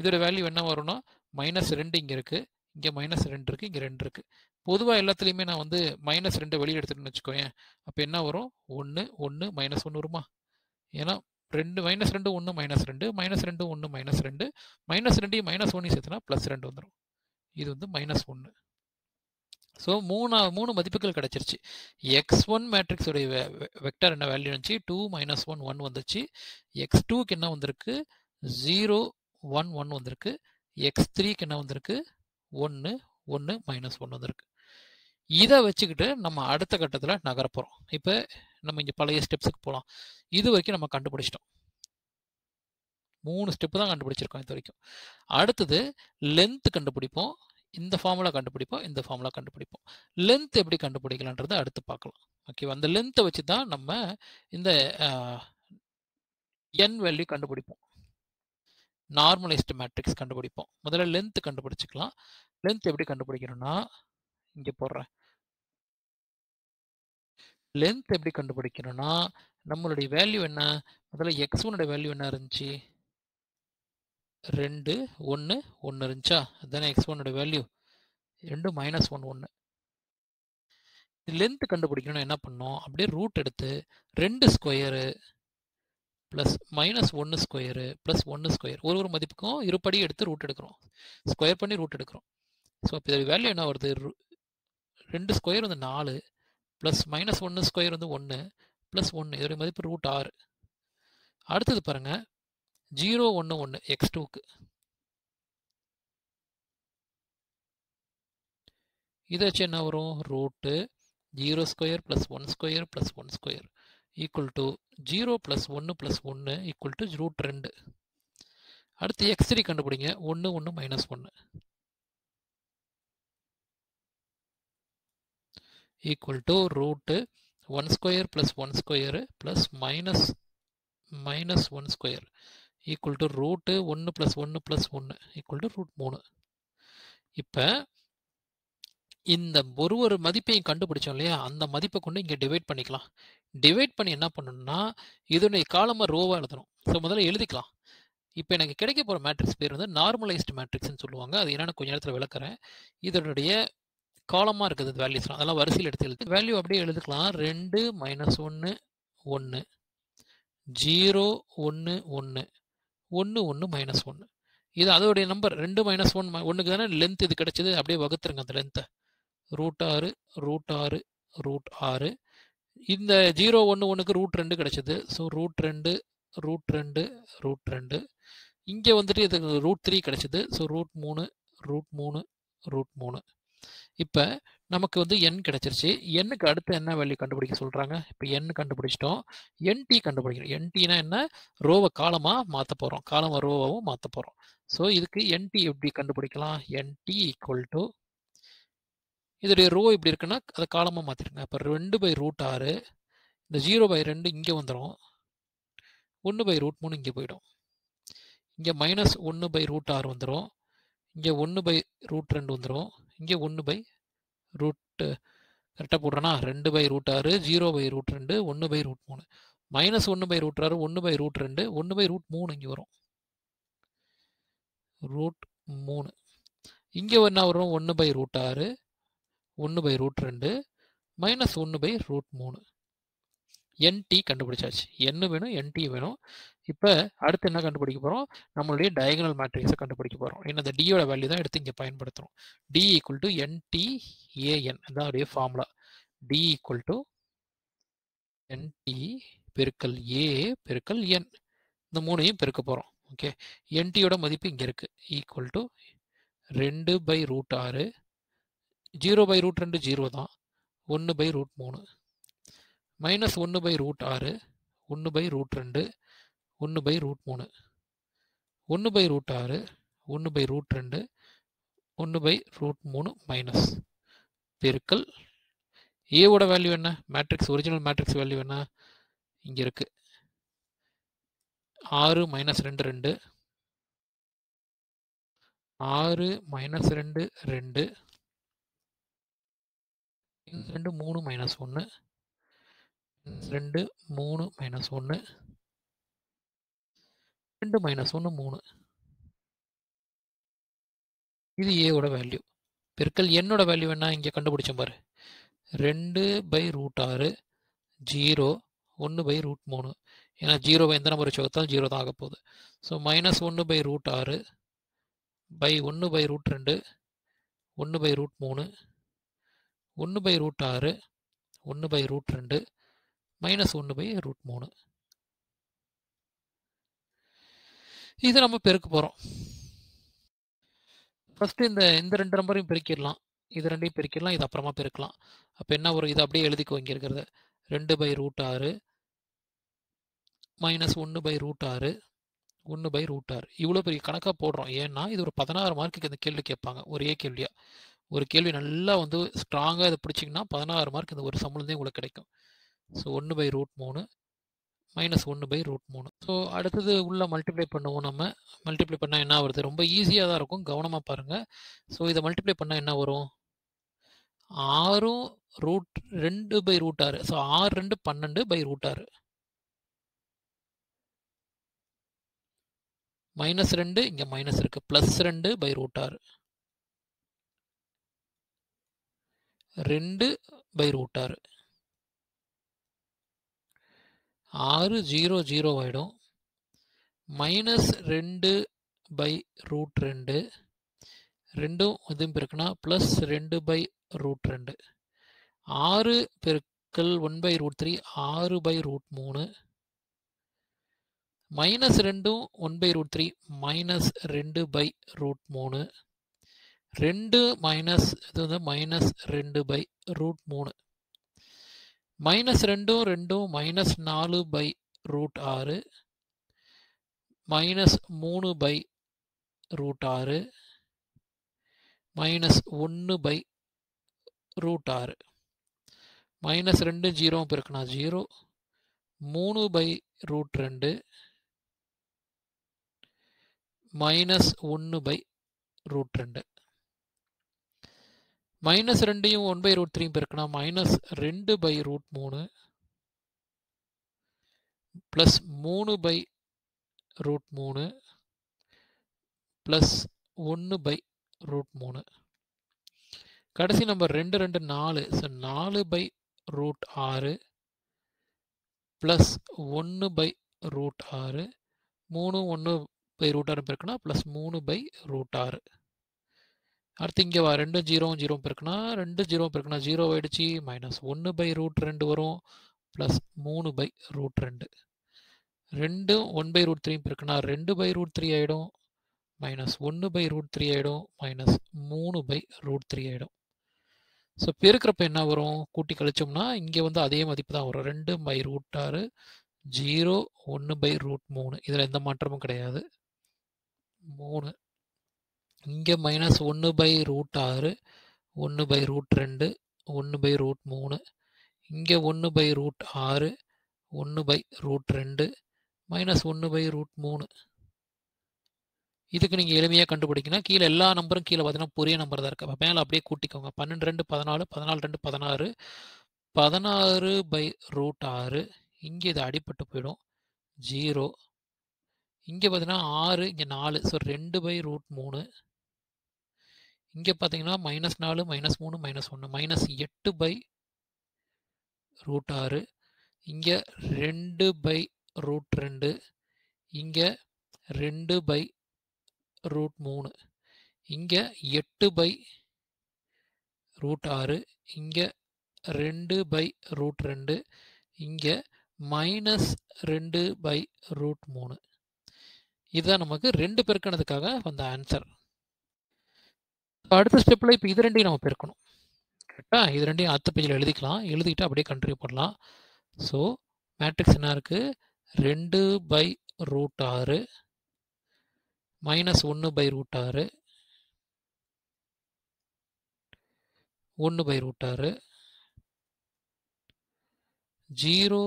இதோட வேல்யூ என்ன வரும்னா மைனஸ் ரெண்டு இங்கே இருக்குது இங்கே மைனஸ் ரெண்டு இருக்குது இங்கே ரெண்டு இருக்குது பொதுவாக எல்லாத்துலேயுமே நான் வந்து மைனஸ் ரெண்டு வெளியே எடுத்துட்டேன்னு வச்சுக்கோங்க அப்போ என்ன வரும்? ஒன்று ஒன்று மைனஸ் ஒன்று வருமா? ஏன்னா ரெண்டு மைனஸ் ரெண்டு ஒன்று மைனஸ் ரெண்டு மைனஸ் ரெண்டு ஒன்று மைனஸ் ரெண்டு மைனஸ் ரெண்டையும் மைனஸ் ஒன்றையும் சேர்த்துனா ப்ளஸ் ரெண்டு வந்துடும் இது வந்து மைனஸ் ஒன்று ஸோ மூணு மூணு மதிப்புகள் கிடச்சிருச்சு. எக்ஸ் ஒன் மேட்ரிக்ஸுடைய வெக்டர் என்ன வேல்யூ இருந்துச்சு? டூ மைனஸ் ஒன் ஒன் வந்துச்சு. எக்ஸ் டூக்கு என்ன வந்திருக்கு? ஜீரோ ஒன் ஒன் வந்திருக்கு. எக்ஸ் த்ரீக்கு என்ன வந்திருக்கு? ஒன்று ஒன்று மைனஸ் ஒன் வந்திருக்கு. இதை வச்சுக்கிட்டு நம்ம அடுத்த கட்டத்தில் நகரப்போகிறோம் இப்போ நம்ம இங்கே பழைய ஸ்டெப்ஸுக்கு போகலாம் இது வரைக்கும் நம்ம கண்டுபிடிச்சிட்டோம். மூணு ஸ்டெப்பு தான் கண்டுபிடிச்சிருக்கோம் இது வரைக்கும். அடுத்தது லென்த் கண்டுபிடிப்போம். இந்த ஃபார்முலா கண்டுபிடிப்போம் இந்த ஃபார்முலா கண்டுபிடிப்போம். லென்த் எப்படி கண்டுபிடிக்கலான்றதை அடுத்து பார்க்கலாம். ஓகேவா அந்த லென்த்தை வச்சு தான் நம்ம இந்த என் வேல்யூ கண்டுபிடிப்போம். நார்மலைஸ்டு மேட்ரிக்ஸ் கண்டுபிடிப்போம். முதல்ல லென்த் கண்டுபிடிச்சிக்கலாம். லென்த் எப்படி கண்டுபிடிக்கணும்னா இங்கே போடுறேன். லென்த் எப்படி கண்டுபிடிக்கணும்னா நம்மளுடைய வேல்யூ என்ன? முதல்ல எக்ஸ் ஒனுடைய வேல்யூ என்ன இருந்துச்சு? ரெண்டு ஒன்று ஒன்று இருந்துச்சா? அதுதானே எக்ஸ் ஒன்னோட வேல்யூ ரெண்டு மைனஸ் ஒன் ஒன்று லென்த் கண்டுபிடிக்கணும்னு என்ன பண்ணோம்? அப்படியே ரூட் எடுத்து ரெண்டு ஸ்கொயரு ப்ளஸ் மைனஸ் ஒன்று ஸ்கொயரு ப்ளஸ் ஒன்று ஸ்கொயர் ஒரு ஒரு மதிப்புக்கும் இருபடி எடுத்து ரூட் எடுக்கிறோம். ஸ்கொயர் பண்ணி ரூட் எடுக்கிறோம். ஸோ இப்போ இதோட வேல்யூ என்ன வருது? ரெண்டு ஸ்கொயர் வந்து நாலு ப்ளஸ் மைனஸ் ஒன்று ஸ்கொயர் வந்து ஒன்று ப்ளஸ் ஒன்று இதோடைய மதிப்பு ரூட் ஆறு. அடுத்தது பாருங்கள் ஜீரோ ஒன்று ஒன்று எக்ஸ் டூக்கு இதை வச்சு என்ன வரும்? Root zero square plus one square plus one square equal to zero plus ஒன்று ப்ளஸ் ஒன்று ஈக்குவல் டு ரூட் ரெண்டு அடுத்து எக்ஸ் த்ரீ கண்டுபிடிங்க. ஒன்று ஒன்று மைனஸ் ஒன்று equal to root one square plus one square plus minus minus one square equal to root ஒன்று plus ஒன்று ப்ளஸ் ஒன்று ஈக்குவல் டு ரூட் மூணு இப்போ இந்த ஒரு ஒரு மதிப்பையும் கண்டுபிடிச்சோம் இல்லையா? அந்த மதிப்பை கொண்டு இங்கே டிவைட் பண்ணிக்கலாம். டிவைட் பண்ணி என்ன பண்ணணும்னா இதனுடைய காலமாக ரோவாக எழுதணும். ஸோ முதல்ல எழுதிக்கலாம். இப்போ எனக்கு கிடைக்க போகிற மேட்ரிக்ஸ் பேர் வந்து நார்மலைஸ்டு மேட்ரிக்ஸ்னு சொல்லுவாங்க. அது என்னென்னு கொஞ்ச நேரத்தில் விளக்குறேன். இதனுடைய காலமாக இருக்குது வேல்யூஸ்லாம் அதெல்லாம் வரிசையில் எடுத்து எழுது வேல்யூ அப்படியே எழுதுக்கலாம். ரெண்டு மைனஸ் ஒன்று ஒன்று ஜீரோ ஒன்று ஒன்று ஒன்று ஒன்று மைனஸ் ஒன்று இது அதோடைய நம்பர் ரெண்டு மைனஸ் ஒன் ஒன்றுக்கு தானே லென்த் இது கிடச்சிது? அப்படியே வகுத்துருங்க அந்த லென்த்தை ரூட் ஆறு ரூட் ஆறு ரூட் ஆறு. இந்த ஜீரோ ஒன்று ஒன்றுக்கு ரூட் ரெண்டு கிடச்சிது. ஸோ ரூட் ரெண்டு ரூட் ரெண்டு ரூட் ரெண்டு. இங்கே வந்துட்டு இது ரூட் த்ரீ கிடச்சிது. ஸோ ரூட் மூணு ரூட் மூணு ரூட் மூணு. இப்போ நமக்கு வந்து என் கிடைச்சிருச்சு. எண்ணுக்கு அடுத்து என்ன வேல்யூ கண்டுபிடிக்க சொல்கிறாங்க இப்போ என் கண்டுபிடிச்சிட்டோம். என்டி கண்டுபிடிக்கணும். என்டினா என்ன? ரோவை காலமாக மாற்ற போகிறோம் காலமாக ரோவாகவும் மாற்ற போகிறோம் ஸோ இதுக்கு என்டி எப்படி கண்டுபிடிக்கலாம்? என்டி ஈக்குவல் டு இதோடைய ரோ இப்படி இருக்குன்னா அதை காலமாக மாற்றிருங்க அப்போ ரெண்டு பை ரூட் ஆறு. இந்த ஜீரோ பை ரெண்டு இங்கே வந்துடும் ஒன்று பை ரூட் மூணு இங்கே போயிடும். இங்கே மைனஸ் ஒன்று பை ரூட் ஆறு வந்துடும் இங்கே ஒன்று பை ரூட் ரெண்டு வந்துடும் இங்கே ஒன்று பை ரூட்டு கரெக்டாக போடுறேன்னா ரெண்டு பை ரூட் ஆறு ஜீரோ பை ரூட் ரெண்டு ஒன்று பை ரூட் மூணு. மைனஸ் ஒன்று பை ரூட் ஆறு ஒன்று பை ரூட் ரெண்டு ஒன்று பை ரூட் மூணு இங்கே வரும். ரூட் மூணு. இங்கே என்ன வரும்? ஒன்று பை ரூட் ஆறு ஒன்று பை ரூட் ரெண்டு மைனஸ் ஒன்று பை ரூட் மூணு. என்டி கண்டுபிடிச்சாச்சு. என்ன வேணும் என்டி வேணும். இப்போ அடுத்து என்ன கண்டுபிடிக்க போகிறோம் நம்மளுடைய டயகனல் மேட்ரிக்ஸை கண்டுபிடிக்க போகிறோம் என்ன அந்த டியோட வேல்யூ தான் எடுத்து இங்கே பயன்படுத்துகிறோம் D equal to NT AN அதான் அவருடைய formula D equal to NT பெருக்கல் ஏ பெருக்கல் என் இந்த மூணையும் பெருக்க போகிறோம் ஓகே என்டியோட மதிப்பு இங்கே இருக்குது ஈக்குவல் டு ரெண்டு பை ரூட் ஆறு. ஜீரோ பை ரூட் ரெண்டு ஜீரோ தான். ஒன்று பை ரூட் மூணு. மைனஸ் ஒன்று பை ரூட் ஆறு ஒன்று பை ரூட் ரெண்டு ஒன்று பை ரூட் மூணு. ஒன்று பை ரூட் ஆறு ஒன்று பை ரூட் ரெண்டு ஒன்று பை ரூட் மூணு மைனஸ் பெருக்கல். ஏவோட வேல்யூ என்ன? மேட்ரிக்ஸ் ஒரிஜினல் மேட்ரிக்ஸ் வேல்யூ என்ன? இங்கே இருக்குது ஆறு மைனஸ் ரெண்டு ரெண்டு. ஆறு மைனஸ் ரெண்டு ரெண்டு. ரெண்டு மூணு மைனஸ் ஒன்று ரெண்டு மூணு மைனஸ் ஒன்று ரெண்டு மைனஸ் ஒன்று மூணு. இது ஏவோட வேல்யூ பெருக்கல் என்னோட வேல்யூ என்ன இங்கே கண்டுபிடிச்சோம் பாரு. ரெண்டு பை ரூட் ஆறு ஜீரோ ஒன்று பை ரூட் மூணு. ஏன்னா ஜீரோ எந்த நம்பர் வச்சு ஜீரோ தான் ஆக போகுது. ஸோ மைனஸ் ஒன்று பை ரூட் ஆறு பை ஒன்று பை ரூட் ரெண்டு ஒன்று பை ரூட் மூணு ஒன்று பை ரூட் ஆறு ஒன்று பை ரூட் ரெண்டு மைனஸ் ஒன்று பை ரூட் மூணு. இது நம்ம பெருக்க போகிறோம் ஃபஸ்ட்டு இந்த இந்த ரெண்டு நம்பரையும் பெருக்கிடலாம். இது ரெண்டையும் பெருக்கிடலாம் இது அப்புறமா பெருக்கலாம். அப்போ என்ன வரும்? இது அப்படியே எழுதிக்கோ இங்கே இருக்கிறது ரெண்டு பை ரூட் ஆறு மைனஸ் ஒன்று பை ரூட் ஆறு ஒன்று பை ரூட் ஆறு. இவ்வளோ பெரிய கணக்காக போடுறோம். ஏன்னா இது ஒரு பதினாறு மார்க்குக்கு இந்த கேள்வி கேட்பாங்க ஒரே கேள்வியாக ஒரு கேள்வி நல்லா வந்து ஸ்ட்ராங்காக இதை பிடிச்சிங்கன்னா பதினாறு மார்க் இந்த ஒரு சம்பளம் உங்களுக்கு கிடைக்கும். ஸோ ஒன்று பை ரூட் மூணு மைனஸ் ஒன்று பை ரூட் மூணு. ஸோ அடுத்தது உள்ளே மல்டிப்ளை பண்ணுவோம் நம்ம. மல்டிப்ளை பண்ணால் என்ன வருது ரொம்ப ஈஸியாக தான் இருக்கும். கவனமாக பாருங்கள் ஸோ இதை மல்டிப்ளை பண்ணால் என்ன வரும்? ஆறும் ரூட் ரெண்டு பை ரூட் ஆறு. ஸோ ஆறு ரெண்டு பன்னெண்டு பை ரூட் ஆறு. மைனஸ் ரெண்டு இங்கே மைனஸ் இருக்குது ப்ளஸ் ரெண்டு பை ரூட் ஆறு. ரெண்டு பை ரூட் ஆறு. ஆறு ஜீரோ ஜீரோ ஆகிடும் மைனஸ் ரெண்டு பை ரூட் ரெண்டு. ரெண்டும் எதுவும் பெருக்குன்னா ப்ளஸ் ரெண்டு பை ரூட் ரெண்டு. ஆறு பெருக்கல் ஒன் பை ரூட் த்ரீ ஆறு பை ரூட் மூணு. மைனஸ் ரெண்டும் one by root three minus ரெண்டு பை ரூட் மூணு. ரெண்டு மைனஸ் இது வந்து மைனஸ் ரெண்டு பை ரூட் மூணு. மைனஸ் ரெண்டும் ரெண்டும் மைனஸ் நாலு பை ரூட் ஆறு மைனஸ் மூணு பை ரூட் ஆறு மைனஸ் ஒன்று பை ரூட் ஆறு. மைனஸ் ரெண்டு ஜீரோ பெருக்குனா ஜீரோ மூணு பை ரூட் ரெண்டு மைனஸ் ஒன்று பை ரூட் ரெண்டு. மைனஸ் ரெண்டையும் ஒன் பை ரூட் த்ரீ பெருக்குனா மைனஸ் ரெண்டு பை ரூட் மூணு ப்ளஸ் மூணு பை ரூட் மூணு ப்ளஸ் ஒன்று பை ரூட் மூணு. கடைசி நம்பர் ரெண்டு ரெண்டு நாலு. ஸோ நாலு பை ரூட் ஆறு ப்ளஸ் ஒன்று பை ரூட் ஆறு. மூணு ஒன்று பை ரூட் ஆறு பெருக்குனா ப்ளஸ் மூணு பை ரூட் ஆறு. அடுத்து இங்கே வா ரெண்டும் ஜீரோ ஜீரோ பெருக்குனா ரெண்டு ஜீரோ பெருக்குனா ஜீரோ ஆயிடுச்சு மைனஸ் ஒன்று பை ரூட் ரெண்டு வரும் ப்ளஸ் மூணு பை ரூட் ரெண்டு. ரெண்டு ஒன் பை ரூட் த்ரீ பெருக்குனா ரெண்டு பை ரூட் த்ரீ ஆகிடும் மைனஸ் ஒன்று பை ரூட் த்ரீ ஆகிடும் மைனஸ் மூணு பை ரூட் த்ரீ ஆகிடும் ஸோ பெருக்கிறப்ப என்ன வரும்? கூட்டி கழிச்சோம்னா இங்கே வந்து அதே மதிப்பு தான் வரும். ரெண்டு பை ரூட் ஆறு ஜீரோ ஒன்று பை ரூட் மூணு. இதில் எந்த மாற்றமும் கிடையாது. மூணு. இங்கே மைனஸ் ஒன்று பை ரூட் ஆறு ஒன்று பை ரூட் ரெண்டு ஒன்று பை ரூட் மூணு இங்கே ஒன்று பை ரூட் ஆறு ஒன்று பை ரூட் ரெண்டு மைனஸ் ஒன்று பை ரூட் மூணு. இதுக்கு நீங்கள் எளிமையாக கண்டுபிடிக்கணும். கீழே எல்லா நம்பரும் கீழே பார்த்தீங்கன்னா புரிய நம்பர் தான் இருக்குது மேலே அப்படியே கூட்டிக்கோங்க. பன்னெண்டு ரெண்டு பதினாலு பதினாலு ரெண்டு பதினாறு. பதினாறு பை ரூட் ஆறு. இங்கே இது அடிப்பட்டு போயிடும். ஜீரோ இங்கே பார்த்தீங்கன்னா ஆறு இங்கே நாலு. ஸோ ரெண்டு பை ரூட் மூணு. இங்கே பார்த்தீங்கன்னா மைனஸ் நாலு மைனஸ் மூணு மைனஸ் ஒன்று மைனஸ் எட்டு பை ரூட் ஆறு. இங்கே ரெண்டு பை ரூட் ரெண்டு. இங்கே ரெண்டு பை ரூட் மூணு. இங்கே எட்டு பை ரூட் ஆறு. இங்கே ரெண்டு பை ரூட் ரெண்டு. இங்கே மைனஸ் ரெண்டு பை ரூட் மூணு. இதுதான் நமக்கு ரெண்டு பேருக்கானதுக்காக வந்த ஆன்சர் அடுத்த ஸ்டெப்பில் இப்போ இது ரெண்டையும் நம்ம பெருக்கணும். கரெக்டாக இது ரெண்டையும் அடுத்த பேஜில் எழுதிக்கலாம். எழுதிக்கிட்டு அப்படியே கண்டினியூ பண்ணலாம். ஸோ மேட்ரிக்ஸ் என்ன இருக்குது ரெண்டு பை ரூட் ஆறு மைனஸ் ஒன்று பை ரூட் ஆறு ஒன்று பை ரூட் ஆறு ஜீரோ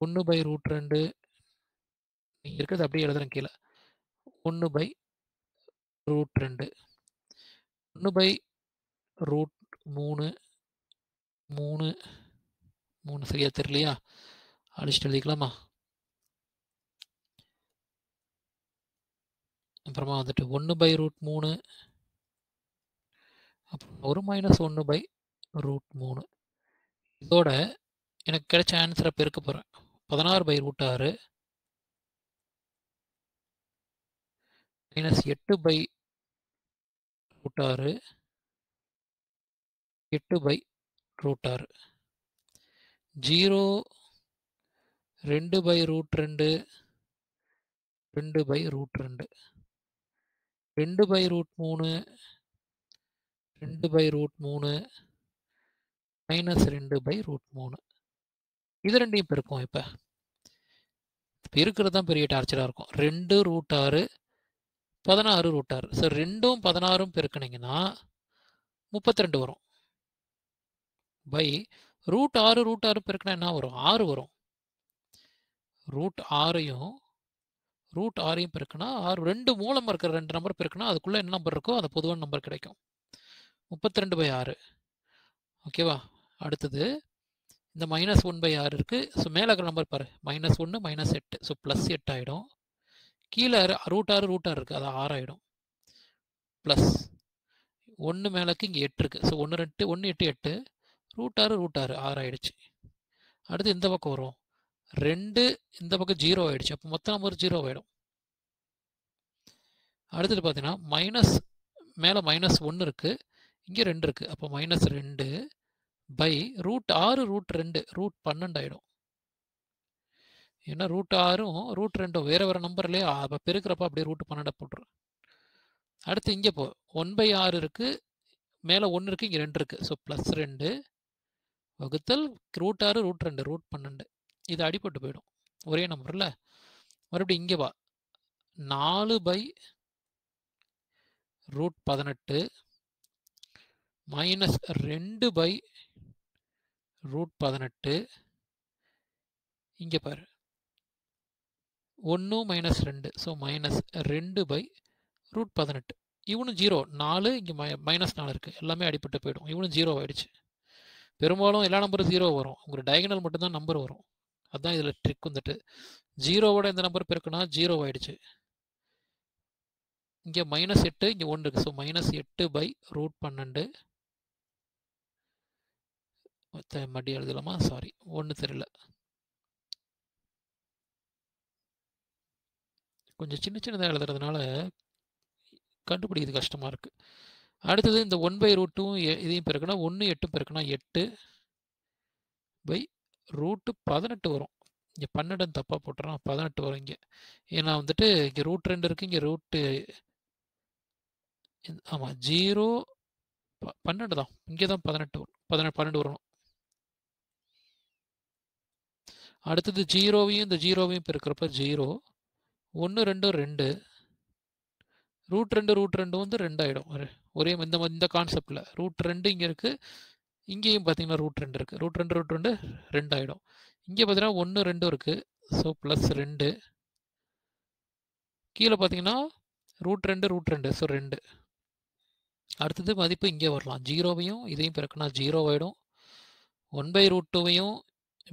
ஒன்று பை ரூட் ரெண்டு நீங்கள் இருக்கிறது அப்படியே எழுதுறேன் கீழே. ஒன்று பை ரூட் ரெண்டு. ஒன்று பை ரூட் மூணு மூணு மூணு சரியா தெரியலையா? அழிச்சிட்டு எழுதிக்கலாமா? அப்புறமா வந்துட்டு ஒன்று பை ரூட் மூணு. அப்புறம் ஒரு மைனஸ் ஒன்று பை ரூட் மூணு. இதோட எனக்கு கிடைச்ச ஆன்சரை பெருக்க போகிறேன் பதினாறு பை ரூட் ஆறு. மைனஸ் எட்டு பை ரூட் ஆறு. எட்டு பை ரூட் ஆறு. ஜீரோ ரெண்டு பை ரூட் ரெண்டு. ரெண்டு பை ரூட் ரெண்டு. ரெண்டு பை ரூட் மூணு. ரெண்டு பை ரூட் மூணு. மைனஸ் ரெண்டு பை ரூட் மூணு. இது ரெண்டையும் பெருக்கும் இப்போ. இருக்கிறது தான் பெரிய டார்ச்சராக இருக்கும். ரெண்டு ரூட் ஆறு பதினாறு ரூட் ஆறு. ஸோ ரெண்டும் பதினாறும் பெருக்கினீங்கன்னா முப்பத்தி ரெண்டு வரும். பை ரூட் ஆறு ரூட் ஆறு பெருக்கினா என்ன வரும்? ஆறு வரும். ரூட் ஆறையும் ரூட் ஆறையும் பெருக்கினா ஆறு ரெண்டு மூலம் இருக்கிற ரெண்டு நம்பர் பெருக்கினா அதுக்குள்ளே என்ன நம்பர் இருக்கோ அந்த பொதுவான நம்பர் கிடைக்கும். முப்பத்தி ரெண்டு பை ஆறு. ஓகேவா அடுத்தது இந்த மைனஸ் ஒன் பை ஆறு இருக்குது ஸோ மேலே இருக்கிற நம்பர் பாரு. மைனஸ் ஒன்று மைனஸ் எட்டு. ஸோ ப்ளஸ் எட்டு ஆகிடும் கீழே ரூட் ஆறு ரூட் ஆறு இருக்குது அது ஆறாயிடும் ப்ளஸ் ஒன்று மேலக்கு இங்கே எட்டு இருக்குது ஸோ ஒன்று ரெண்டு ஒன்று எட்டு எட்டு. ரூட் ஆறு ரூட் ஆறு ஆறு ஆயிடுச்சு. அடுத்து இந்த பக்கம் வரும். ரெண்டு இந்த பக்கம் ஜீரோ ஆயிடுச்சு. அப்போ மொத்த நம்பர் ஜீரோ ஆகிடும் அடுத்தது பார்த்தீங்கன்னா மைனஸ் மேலே மைனஸ் ஒன்று இருக்குது இங்கே ரெண்டு இருக்குது அப்போ மைனஸ் ரெண்டு பை ரூட் ஆறு ரூட் ரெண்டு ரூட் பன்னெண்டு ஆகிடும் ஏன்னா ரூட் ஆறும் ரூட் ரெண்டும் வேறு வேறு நம்பர்லேயே அப்போ பெருக்கிறப்ப அப்படியே ரூட் பன்னெண்டை போட்டுரும். அடுத்து இங்கே போ ஒன் பை ஆறு இருக்குது மேலே ஒன்று இருக்குது இங்கே ரெண்டு இருக்குது ஸோ ப்ளஸ் ரெண்டு வகுத்தல் ரூட் ஆறு ரூட் ரெண்டு ரூட் பன்னெண்டு. இது அடிப்பட்டு போயிடும். ஒரே நம்பர்ல மறுபடியும் இங்கே வா. நாலு பை ரூட் பதினெட்டு மைனஸ் ரெண்டு பை ரூட் பதினெட்டு. இங்கே பாரு. ஒன்று மைனஸ் ரெண்டு. ஸோ மைனஸ் ரெண்டு பை ரூட் பதினெட்டு. இவனும் ஜீரோ நாலு இங்கே மை மைனஸ் நாலு இருக்குது எல்லாமே அடிப்பட்டு போயிடும். இவனும் ஜீரோ ஆகிடுச்சு பெரும்பாலும் எல்லா நம்பரும் ஜீரோ வரும். உங்களுக்கு டயகனல் மட்டும்தான் நம்பர் வரும். அதுதான் இதில் ட்ரிக் வந்துட்டு. ஜீரோவோட இந்த நம்பர் பெருக்குனா ஜீரோ ஆகிடுச்சு இங்கே மைனஸ் எட்டு இங்கே ஒன்று இருக்குது ஸோ மைனஸ் எட்டு பை ரூட் பன்னெண்டு. மடி எழுதலாமா? சாரி ஒன்று தெரியல. கொஞ்சம் சின்ன சின்னதாக எழுதுறதுனால கண்டுபிடிக்கிறது கஷ்டமாக இருக்குது அடுத்தது இந்த ஒன் பை ரூட்டும் இதையும் பெருக்குனா ஒன்று எட்டு பெருக்குனா எட்டு பை ரூட்டு பதினெட்டு வரும். இங்கே பன்னெண்டு தப்பாக போட்டுறோம் பதினெட்டு வரும் இங்கே. ஏன்னா வந்துட்டு இங்கே ரூட் ரெண்டு இருக்குது இங்கே ரூட்டு ஆமாம் ஜீரோ பன்னெண்டு தான். இங்கே தான் பதினெட்டு வரும் பதினெட்டு பன்னெண்டு வரணும். அடுத்தது ஜீரோவையும் இந்த ஜீரோவையும் பெருக்கிறப்ப ஜீரோ ஒன்று ரெண்டு ரெண்டு. ரூட் ரெண்டு ரூட் ரெண்டு வந்து ரெண்டு ஆகிடும் ஒரே இந்த இந்த கான்செப்டில் ரூட் ரெண்டு இங்கே இருக்குது இங்கேயும் பார்த்தீங்கன்னா ரூட் ரெண்டு இருக்குது ரூட் ரெண்டு ரூட் ரெண்டு ரெண்டு ஆகிடும் இங்கே பார்த்தீங்கன்னா ஒன்று ரெண்டும் இருக்குது ஸோ ப்ளஸ் ரெண்டு. கீழே பார்த்தீங்கன்னா ரூட் ரெண்டு ரூட் ரெண்டு. ஸோ ரெண்டு. அடுத்தது மதிப்பு இங்கே வரலாம். ஜீரோவையும் இதையும் பிறக்குனா ஜீரோ ஆகிடும் ஒன் பை ரூட் டூவையும்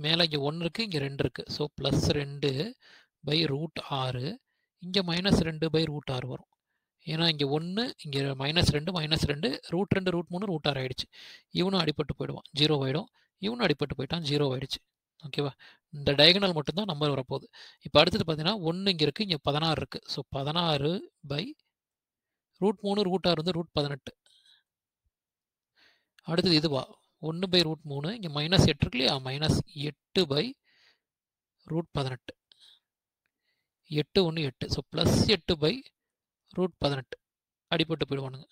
மேலே இங்கே ஒன்று இருக்குது இங்கே ரெண்டு இருக்குது ஸோ ப்ளஸ் ரெண்டு. பை ரூட் ஆறு இங்கே மைனஸ் ரெண்டு பை ரூட் ஆறு வரும். ஏன்னா இங்கே ஒன்று இங்கே மைனஸ் ரெண்டு மைனஸ் ரெண்டு ரூட் ரெண்டு ரூட் மூணு ரூட் ஆறு ஆகிடுச்சு இவனும் அடிப்பட்டு போயிடுவான். ஜீரோ ஆகிடும் இவனும் அடிப்பட்டு போயிட்டான். ஜீரோ ஆகிடுச்சு ஓகேவா இந்த டயகனல் மட்டும்தான் நம்பர் வரப்போகுது. இப்போ அடுத்தது பார்த்தீங்கன்னா ஒன்று இங்கே இருக்குது இங்கே பதினாறு இருக்குது ஸோ பதினாறு பை ரூட் மூணு ரூட் ஆறு வந்து ரூட் பதினெட்டு. அடுத்தது இதுவா? ஒன்று பை ரூட் மூணு இங்கே மைனஸ் எட்டு இருக்கு இல்லையா? மைனஸ் எட்டு பை ரூட் பதினெட்டு. எட்டு ஒன்று எட்டு. ஸோ ப்ளஸ் எட்டு பை ரூட் பதினெட்டு. அடிப்பட்டு போயிடுவானுங்க.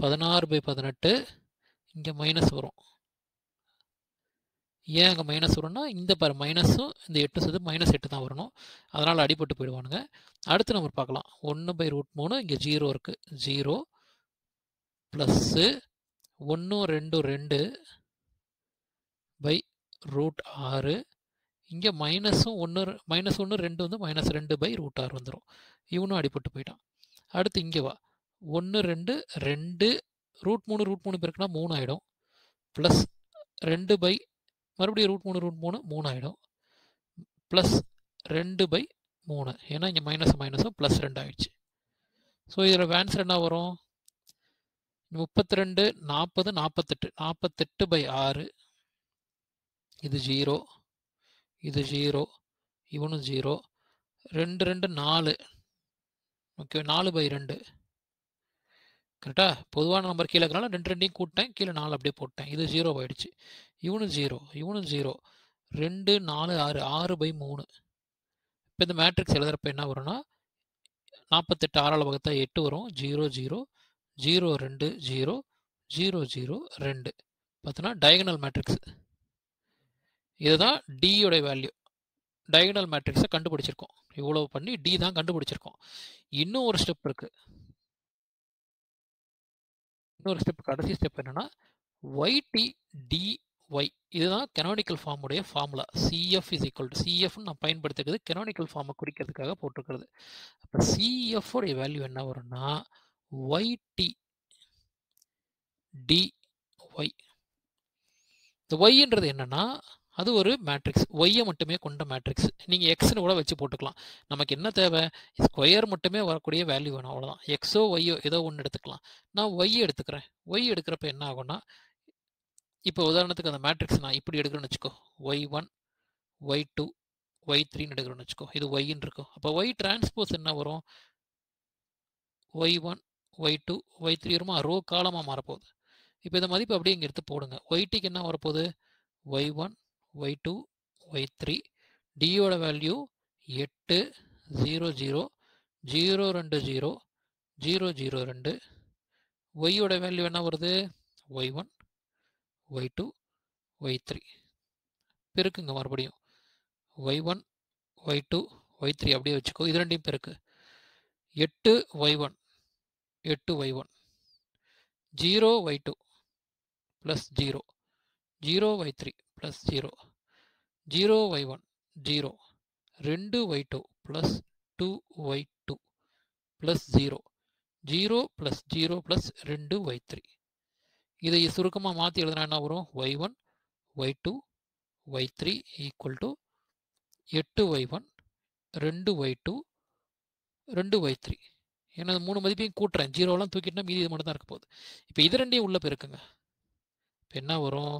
பதினாறு பை பதினெட்டு இங்கே மைனஸ் வரும். ஏன் அங்கே மைனஸ் வரும்னா இந்த பாரு மைனஸும் இந்த எட்டு சேர்த்து மைனஸ் எட்டு தான் வரணும். அதனால் அடிப்பட்டு போயிடுவானுங்க. அடுத்து நம்ம பார்க்கலாம். ஒன்று பை ரூட் மூணு இங்கே ஜீரோ இருக்குது ஜீரோ ப்ளஸ்ஸு ஒன்று ரெண்டு ரெண்டு பை ரூட் ஆறு இங்கே மைனஸும் ஒன்று மைனஸ் ஒன்று ரெண்டு வந்து மைனஸ் ரெண்டு பை ரூட் ஆறு வந்துடும் இவனும் அடிப்பட்டு போயிட்டான். அடுத்து இங்கே வா. ஒன்று ரெண்டு ரெண்டு ரூட் மூணு ரூட் மூணு பேருக்குனா மூணு ஆகிடும் ப்ளஸ் ரெண்டு பை மறுபடியும் ரூட் மூணு ரூட் மூணு மூணு ஆகிடும் ப்ளஸ் ரெண்டு பை மூணு. ஏன்னா இங்கே மைனஸ் மைனஸும் ப்ளஸ் ரெண்டு ஆகிடுச்சு ஸோ இதில் வேன்ஸ் என்ன வரும்? முப்பத்தி ரெண்டு நாற்பது நாற்பத்தெட்டு நாற்பத்தெட்டு பை ஆறு. இது ஜீரோ இது ஜீரோ இவனும் ஜீரோ ரெண்டு ரெண்டு நாலு. ஓகே நாலு பை ரெண்டு. கரெக்டா பொதுவான நம்பர் கீழே இருக்கனால ரெண்டு ரெண்டையும் கூட்டேன் கீழே நாலு அப்படியே போட்டேன். இது ஜீரோ போயிடுச்சு. இவனும் ஜீரோ இவனும் ஜீரோ ரெண்டு நாலு ஆறு. ஆறு பை மூணு. இப்போ இந்த மேட்ரிக்ஸ் எழுதுறப்ப என்ன வரும்னா நாற்பத்தெட்டு ஆறால் வகுத்தா எட்டு வரும். ஜீரோ ஜீரோ ஜீரோ ரெண்டு ஜீரோ ஜீரோ ஜீரோ ரெண்டு. பார்த்தோன்னா டயகனல் மேட்ரிக்ஸ் இதுதான் டியோட வேல்யூ டயகனல் மேட்ரிக்ஸை கண்டுபிடிச்சிருக்கோம். இவ்வளோ பண்ணி டி தான் கண்டுபிடிச்சிருக்கோம். இன்னும் ஒரு ஸ்டெப் இருக்குது இன்னொரு ஸ்டெப் கடைசி ஸ்டெப் என்னென்னா ஒய்டி dy. இதுதான் canonical ஃபார்முடைய formula CF is equal to சிஎஃப்னு நான் பயன்படுத்துகிறது கெனானிக்கல் ஃபார்மை குறிக்கிறதுக்காக போட்டிருக்கிறது. அப்போ சிஎஃப்டைய வேல்யூ என்ன வரும்னா ஒய்டி dy. இந்த ஒய்ன்றது என்னன்னா அது ஒரு மேட்ரிக்ஸ் ஒய்யை மட்டுமே கொண்ட மேட்ரிக்ஸ் நீங்கள் எக்ஸ்னு கூட வச்சு போட்டுக்கலாம். நமக்கு என்ன தேவை? ஸ்கொயர் மட்டுமே வரக்கூடிய வேல்யூ வேணும். அவ்வளோதான் எக்ஸோ ஒய்யோ ஏதோ ஒன்று எடுத்துக்கலாம். நான் ஒய் எடுத்துக்கிறேன். ஒய் எடுக்கிறப்ப என்ன ஆகும்னா இப்போ உதாரணத்துக்கு அந்த மேட்ரிக்ஸ் நான் இப்படி எடுக்கிறேன்னு வச்சுக்கோ. Y one Y two Y த்ரீன்னு எடுக்கிறேன்னு வச்சுக்கோ. இது ஒய்ன்னு இருக்கும். அப்போ ஒய் டிரான்ஸ்போஸ் என்ன வரும்? Y one Y two Y three வருமா? ரோ காலமாக மாறப்போகுது. இப்போ இந்த மதிப்பு அப்படியே இங்கே எடுத்து போடுங்க. ஒய்டிக்கு என்ன வரப்போகுது? Y one Y two Y three டியோட value எட்டு ஜீரோ ஜீரோ ஜீரோ ரெண்டு ஜீரோ ஜீரோ ஜீரோ ரெண்டு. ஒய்யோட வேல்யூ என்ன வருது? Y one Y two Y three பெருக்குங்க மறுபடியும். Y one Y two Y three அப்படியே வச்சுக்கோ. இது ரெண்டையும் பெருக்கு. எட்டு ஒய் ஒன் எட்டு Y one zero Y two plus zero zero Y three plus zero zero Y one zero ரெண்டு Y two plus two Y two plus zero zero plus zero plus ரெண்டு Y three இதை சுருக்கமாக மாற்றி எழுதுனா என்ன வரும்? Y one Y two Y three equal to எட்டு Y one ரெண்டு ஒய் டூ ரெண்டு ஒய் த்ரீ ஏன்னா மூணு மதிப்பையும் கூட்டுறேன். ஜீரோலாம் தூக்கிட்டா மீதி இது மட்டும் தான் இருக்க போகுது. இப்போ இது ரெண்டையும் உள்ளே போயிருக்குங்க இப்போ என்ன வரும்?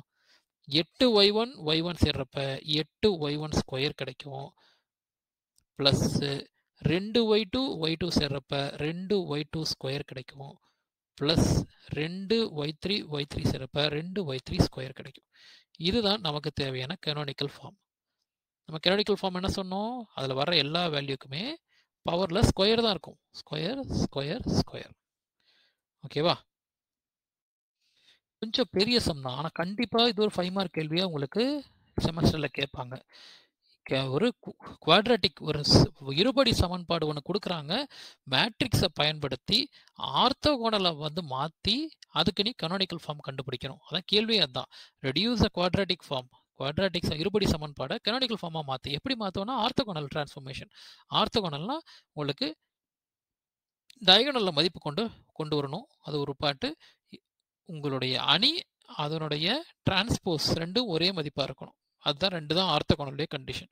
எட்டு ஒய் ஒன் ஒய் ஒன் சேர்றப்ப எட்டு ஒய் ஒன் ஸ்கொயர் கிடைக்கும். ப்ளஸ்ஸு ரெண்டு ஒய் டூ ஒய் டூ சேர்றப்ப ரெண்டு ஒய் டூ ஸ்கொயர் கிடைக்கும். ப்ளஸ் ரெண்டு ஒய் த்ரீ ஒய் த்ரீ சேர்றப்ப ரெண்டு ஒய் த்ரீ ஸ்கொயர் கிடைக்கும். இதுதான் நமக்கு தேவையான கெனோனிக்கல் ஃபார்ம் நம்ம கெனோனிக்கல் ஃபார்ம் என்ன சொன்னோம்? அதில் வர எல்லா வேல்யூக்குமே பவரில் ஸ்கொயர் தான் இருக்கும். ஸ்கொயர் ஸ்கொயர் ஸ்கொயர் ஓகேவா கொஞ்சம் பெரிய சம் தான். ஆனால் கண்டிப்பாக இது ஒரு ஃபைவ் மார்க் கேள்வியாக உங்களுக்கு செமஸ்டரில் கேட்பாங்க. ஒரு குவாட்ராட்டிக் ஒரு இருபடி சமன்பாடு ஒன்று கொடுக்குறாங்க. மேட்ரிக்ஸை பயன்படுத்தி ஆர்த்தோகோனலை வந்து மாற்றி அதுக்கு நீ கனோனிக்கல் ஃபார்ம் கண்டுபிடிக்கணும். அதான் கேள்வி அதுதான் reduce a quadratic form quadratics இருபடி சமன்பாடை கனோனிக்கல் ஃபார்மாக மாற்றி எப்படி மாற்றோம்னா ஆர்த்தகோனல் டிரான்ஸ்ஃபர்மேஷன் ஆர்த்தகோனல்னால் உங்களுக்கு டயகனலில் மதிப்பு கொண்டு கொண்டு வரணும். அது ஒரு பாட்டு. உங்களுடைய அணி அதனுடைய டிரான்ஸ்போஸ் ரெண்டும் ஒரே மதிப்பாக இருக்கணும். அதுதான் ரெண்டு தான் ஆர்த்தோகோனலுடைய கண்டிஷன்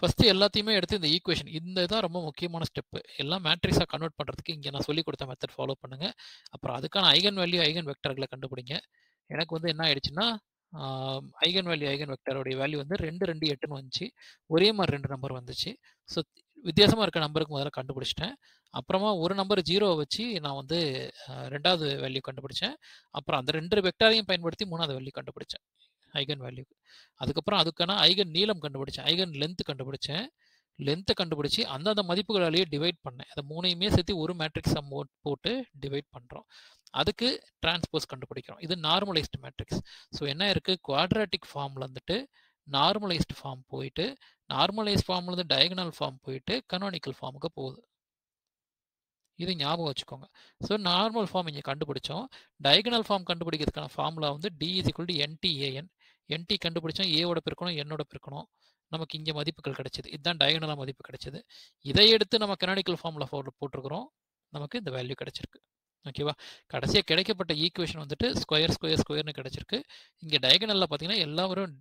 ஃபஸ்ட்டு எல்லாத்தையுமே எடுத்து இந்த ஈக்குவேஷன் இந்த தான் ரொம்ப முக்கியமான ஸ்டெப்பு எல்லாம் மேட்ரிக்ஸாக கன்வெர்ட் பண்ணுறதுக்கு இங்கே நான் சொல்லி கொடுத்த மெத்தட் ஃபாலோ பண்ணுங்கள் அப்புறம் அதுக்கான ஐகன் வேல்யூ ஐகன் வெக்டர்களை கண்டுபிடிங்க. எனக்கு வந்து என்ன ஆயிடுச்சுன்னா ஐகன் வேல்யூ ஐகன் வெக்டருடைய வேல்யூ வந்து ரெண்டு ரெண்டு எட்டுன்னு வந்துச்சு. ஒரே மாதிரி ரெண்டு நம்பர் வந்துச்சு. ஸோ வித்தியாசமாக இருக்க நம்பருக்கு முதல்ல கண்டுபிடிச்சிட்டேன். அப்புறமா ஒரு நம்பர் ஜீரோவை வச்சு நான் வந்து ரெண்டாவது வேல்யூ கண்டுபிடிச்சேன். அப்புறம் அந்த ரெண்டு வெக்டாரையும் பயன்படுத்தி மூணாவது வேல்யூ கண்டுபிடிச்சேன். ஐகன் வேல்யூ அதுக்கப்புறம் அதுக்கான ஐகன் நீளம் கண்டுபிடிச்சேன். ஐகன் லென்த் கண்டுபிடிச்சேன். லென்த்தை கண்டுபிடிச்சி அந்தந்த மதிப்புகளாலேயே டிவைட் பண்ணேன். அதை மூணையுமே சேர்த்து ஒரு மேட்ரிக்ஸ் அமௌண்ட் போட்டு டிவைட் பண்ணுறோம் அதுக்கு டிரான்ஸ்போஸ் கண்டுபிடிக்கிறோம். இது நார்மலைஸ்டு மேட்ரிக்ஸ் ஸோ என்ன இருக்குது குவாட்ராட்டிக் ஃபார்மில் வந்துட்டு நார்மலைஸ்டு ஃபார்ம் போயிட்டு நார்மலைஸ் ஃபார்ம்லேருந்து டயகனல் ஃபார்ம் போயிட்டு கனோனிக்கல் ஃபார்முக்கு போகுது. இது ஞாபகம் வச்சுக்கோங்க. ஸோ நார்மல் ஃபார்ம் இங்கே கண்டுபிடிச்சோம். டயகனல் ஃபார்ம் கண்டுபிடிக்கிறதுக்கான ஃபார்முலா வந்து D is to NTAN NT கண்டுபிடிச்சோம். ஏவோட பிறக்கணும் என்னோட பிறக்கணும். நமக்கு இங்கே மதிப்புகள் கிடைச்சிது. இதுதான் டயகனலாக மதிப்பு கிடைச்சிது. இதை எடுத்து நம்ம கனானிக்கல் ஃபார்முலா போட்டிருக்கிறோம். நமக்கு இந்த வேல்யூ கிடைச்சிருக்கு. ஓகேவா கடைசியாக கிடைக்கப்பட்ட ஈக்குவேஷன் வந்துட்டு ஸ்கொயர் ஸ்கொயர் ஸ்கொயர்னு கிடைச்சிருக்கு. இங்கே டயகனலில் பார்த்தீங்கன்னா எல்லாரும்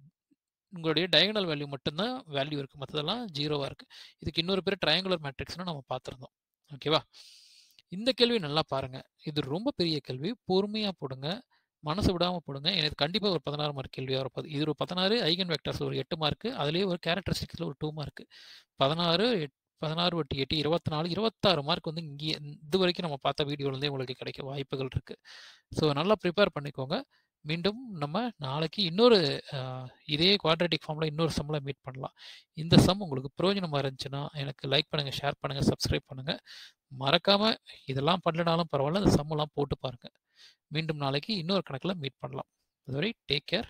உங்களுடைய டயகனல் வேல்யூ மட்டும்தான் வேல்யூ இருக்குது மற்றதெல்லாம் ஜீரோவாக இருக்குது இதுக்கு இன்னொரு பேர் ட்ரையாங்குலர் மேட்ரிக்ஸ்னு நம்ம பார்த்துருந்தோம். ஓகேவா இந்த கேள்வி நல்லா பாருங்கள் இது ரொம்ப பெரிய கேள்வி. பொறுமையாக போடுங்க. மனசு விடாமல் போடுங்க. எனக்கு கண்டிப்பாக ஒரு பதினாறு மார்க் கேள்வியாக இருப்பது இது ஒரு பதினாறு ஐகன் வெக்டர்ஸ் ஒரு எட்டு மார்க்கு அதுலேயே ஒரு கேரக்டரிஸ்டிக்ஸில் ஒரு டூ மார்க்கு பதினாறு பதினாறு வட்டி எட்டு இருபத்தி நாலு இருபத்தாறு மார்க் வந்து இங்கே இது வரைக்கும் நம்ம பார்த்த வீடியோலேருந்தே உங்களுக்கு கிடைக்க வாய்ப்புகள் இருக்குது ஸோ நல்லா ப்ரிப்பேர் பண்ணிக்கோங்க. மீண்டும் நம்ம நாளைக்கு இன்னொரு இதே குவாட்ரேட்டிக் ஃபார்மில் இன்னொரு சம்மில் மீட் பண்ணலாம். இந்த சம் உங்களுக்கு பிரயோஜனமாக இருந்துச்சுன்னா எனக்கு லைக் பண்ணுங்கள் ஷேர் பண்ணுங்கள் சப்ஸ்கிரைப் பண்ணுங்கள் மறக்காமல் இதெல்லாம் பண்ணலனாலும் பரவாயில்ல அந்த சம்மெல்லாம் போட்டு பாருங்கள் மீண்டும் நாளைக்கு இன்னொரு கணக்கில் மீட் பண்ணலாம். அதுவரை டேக் கேர்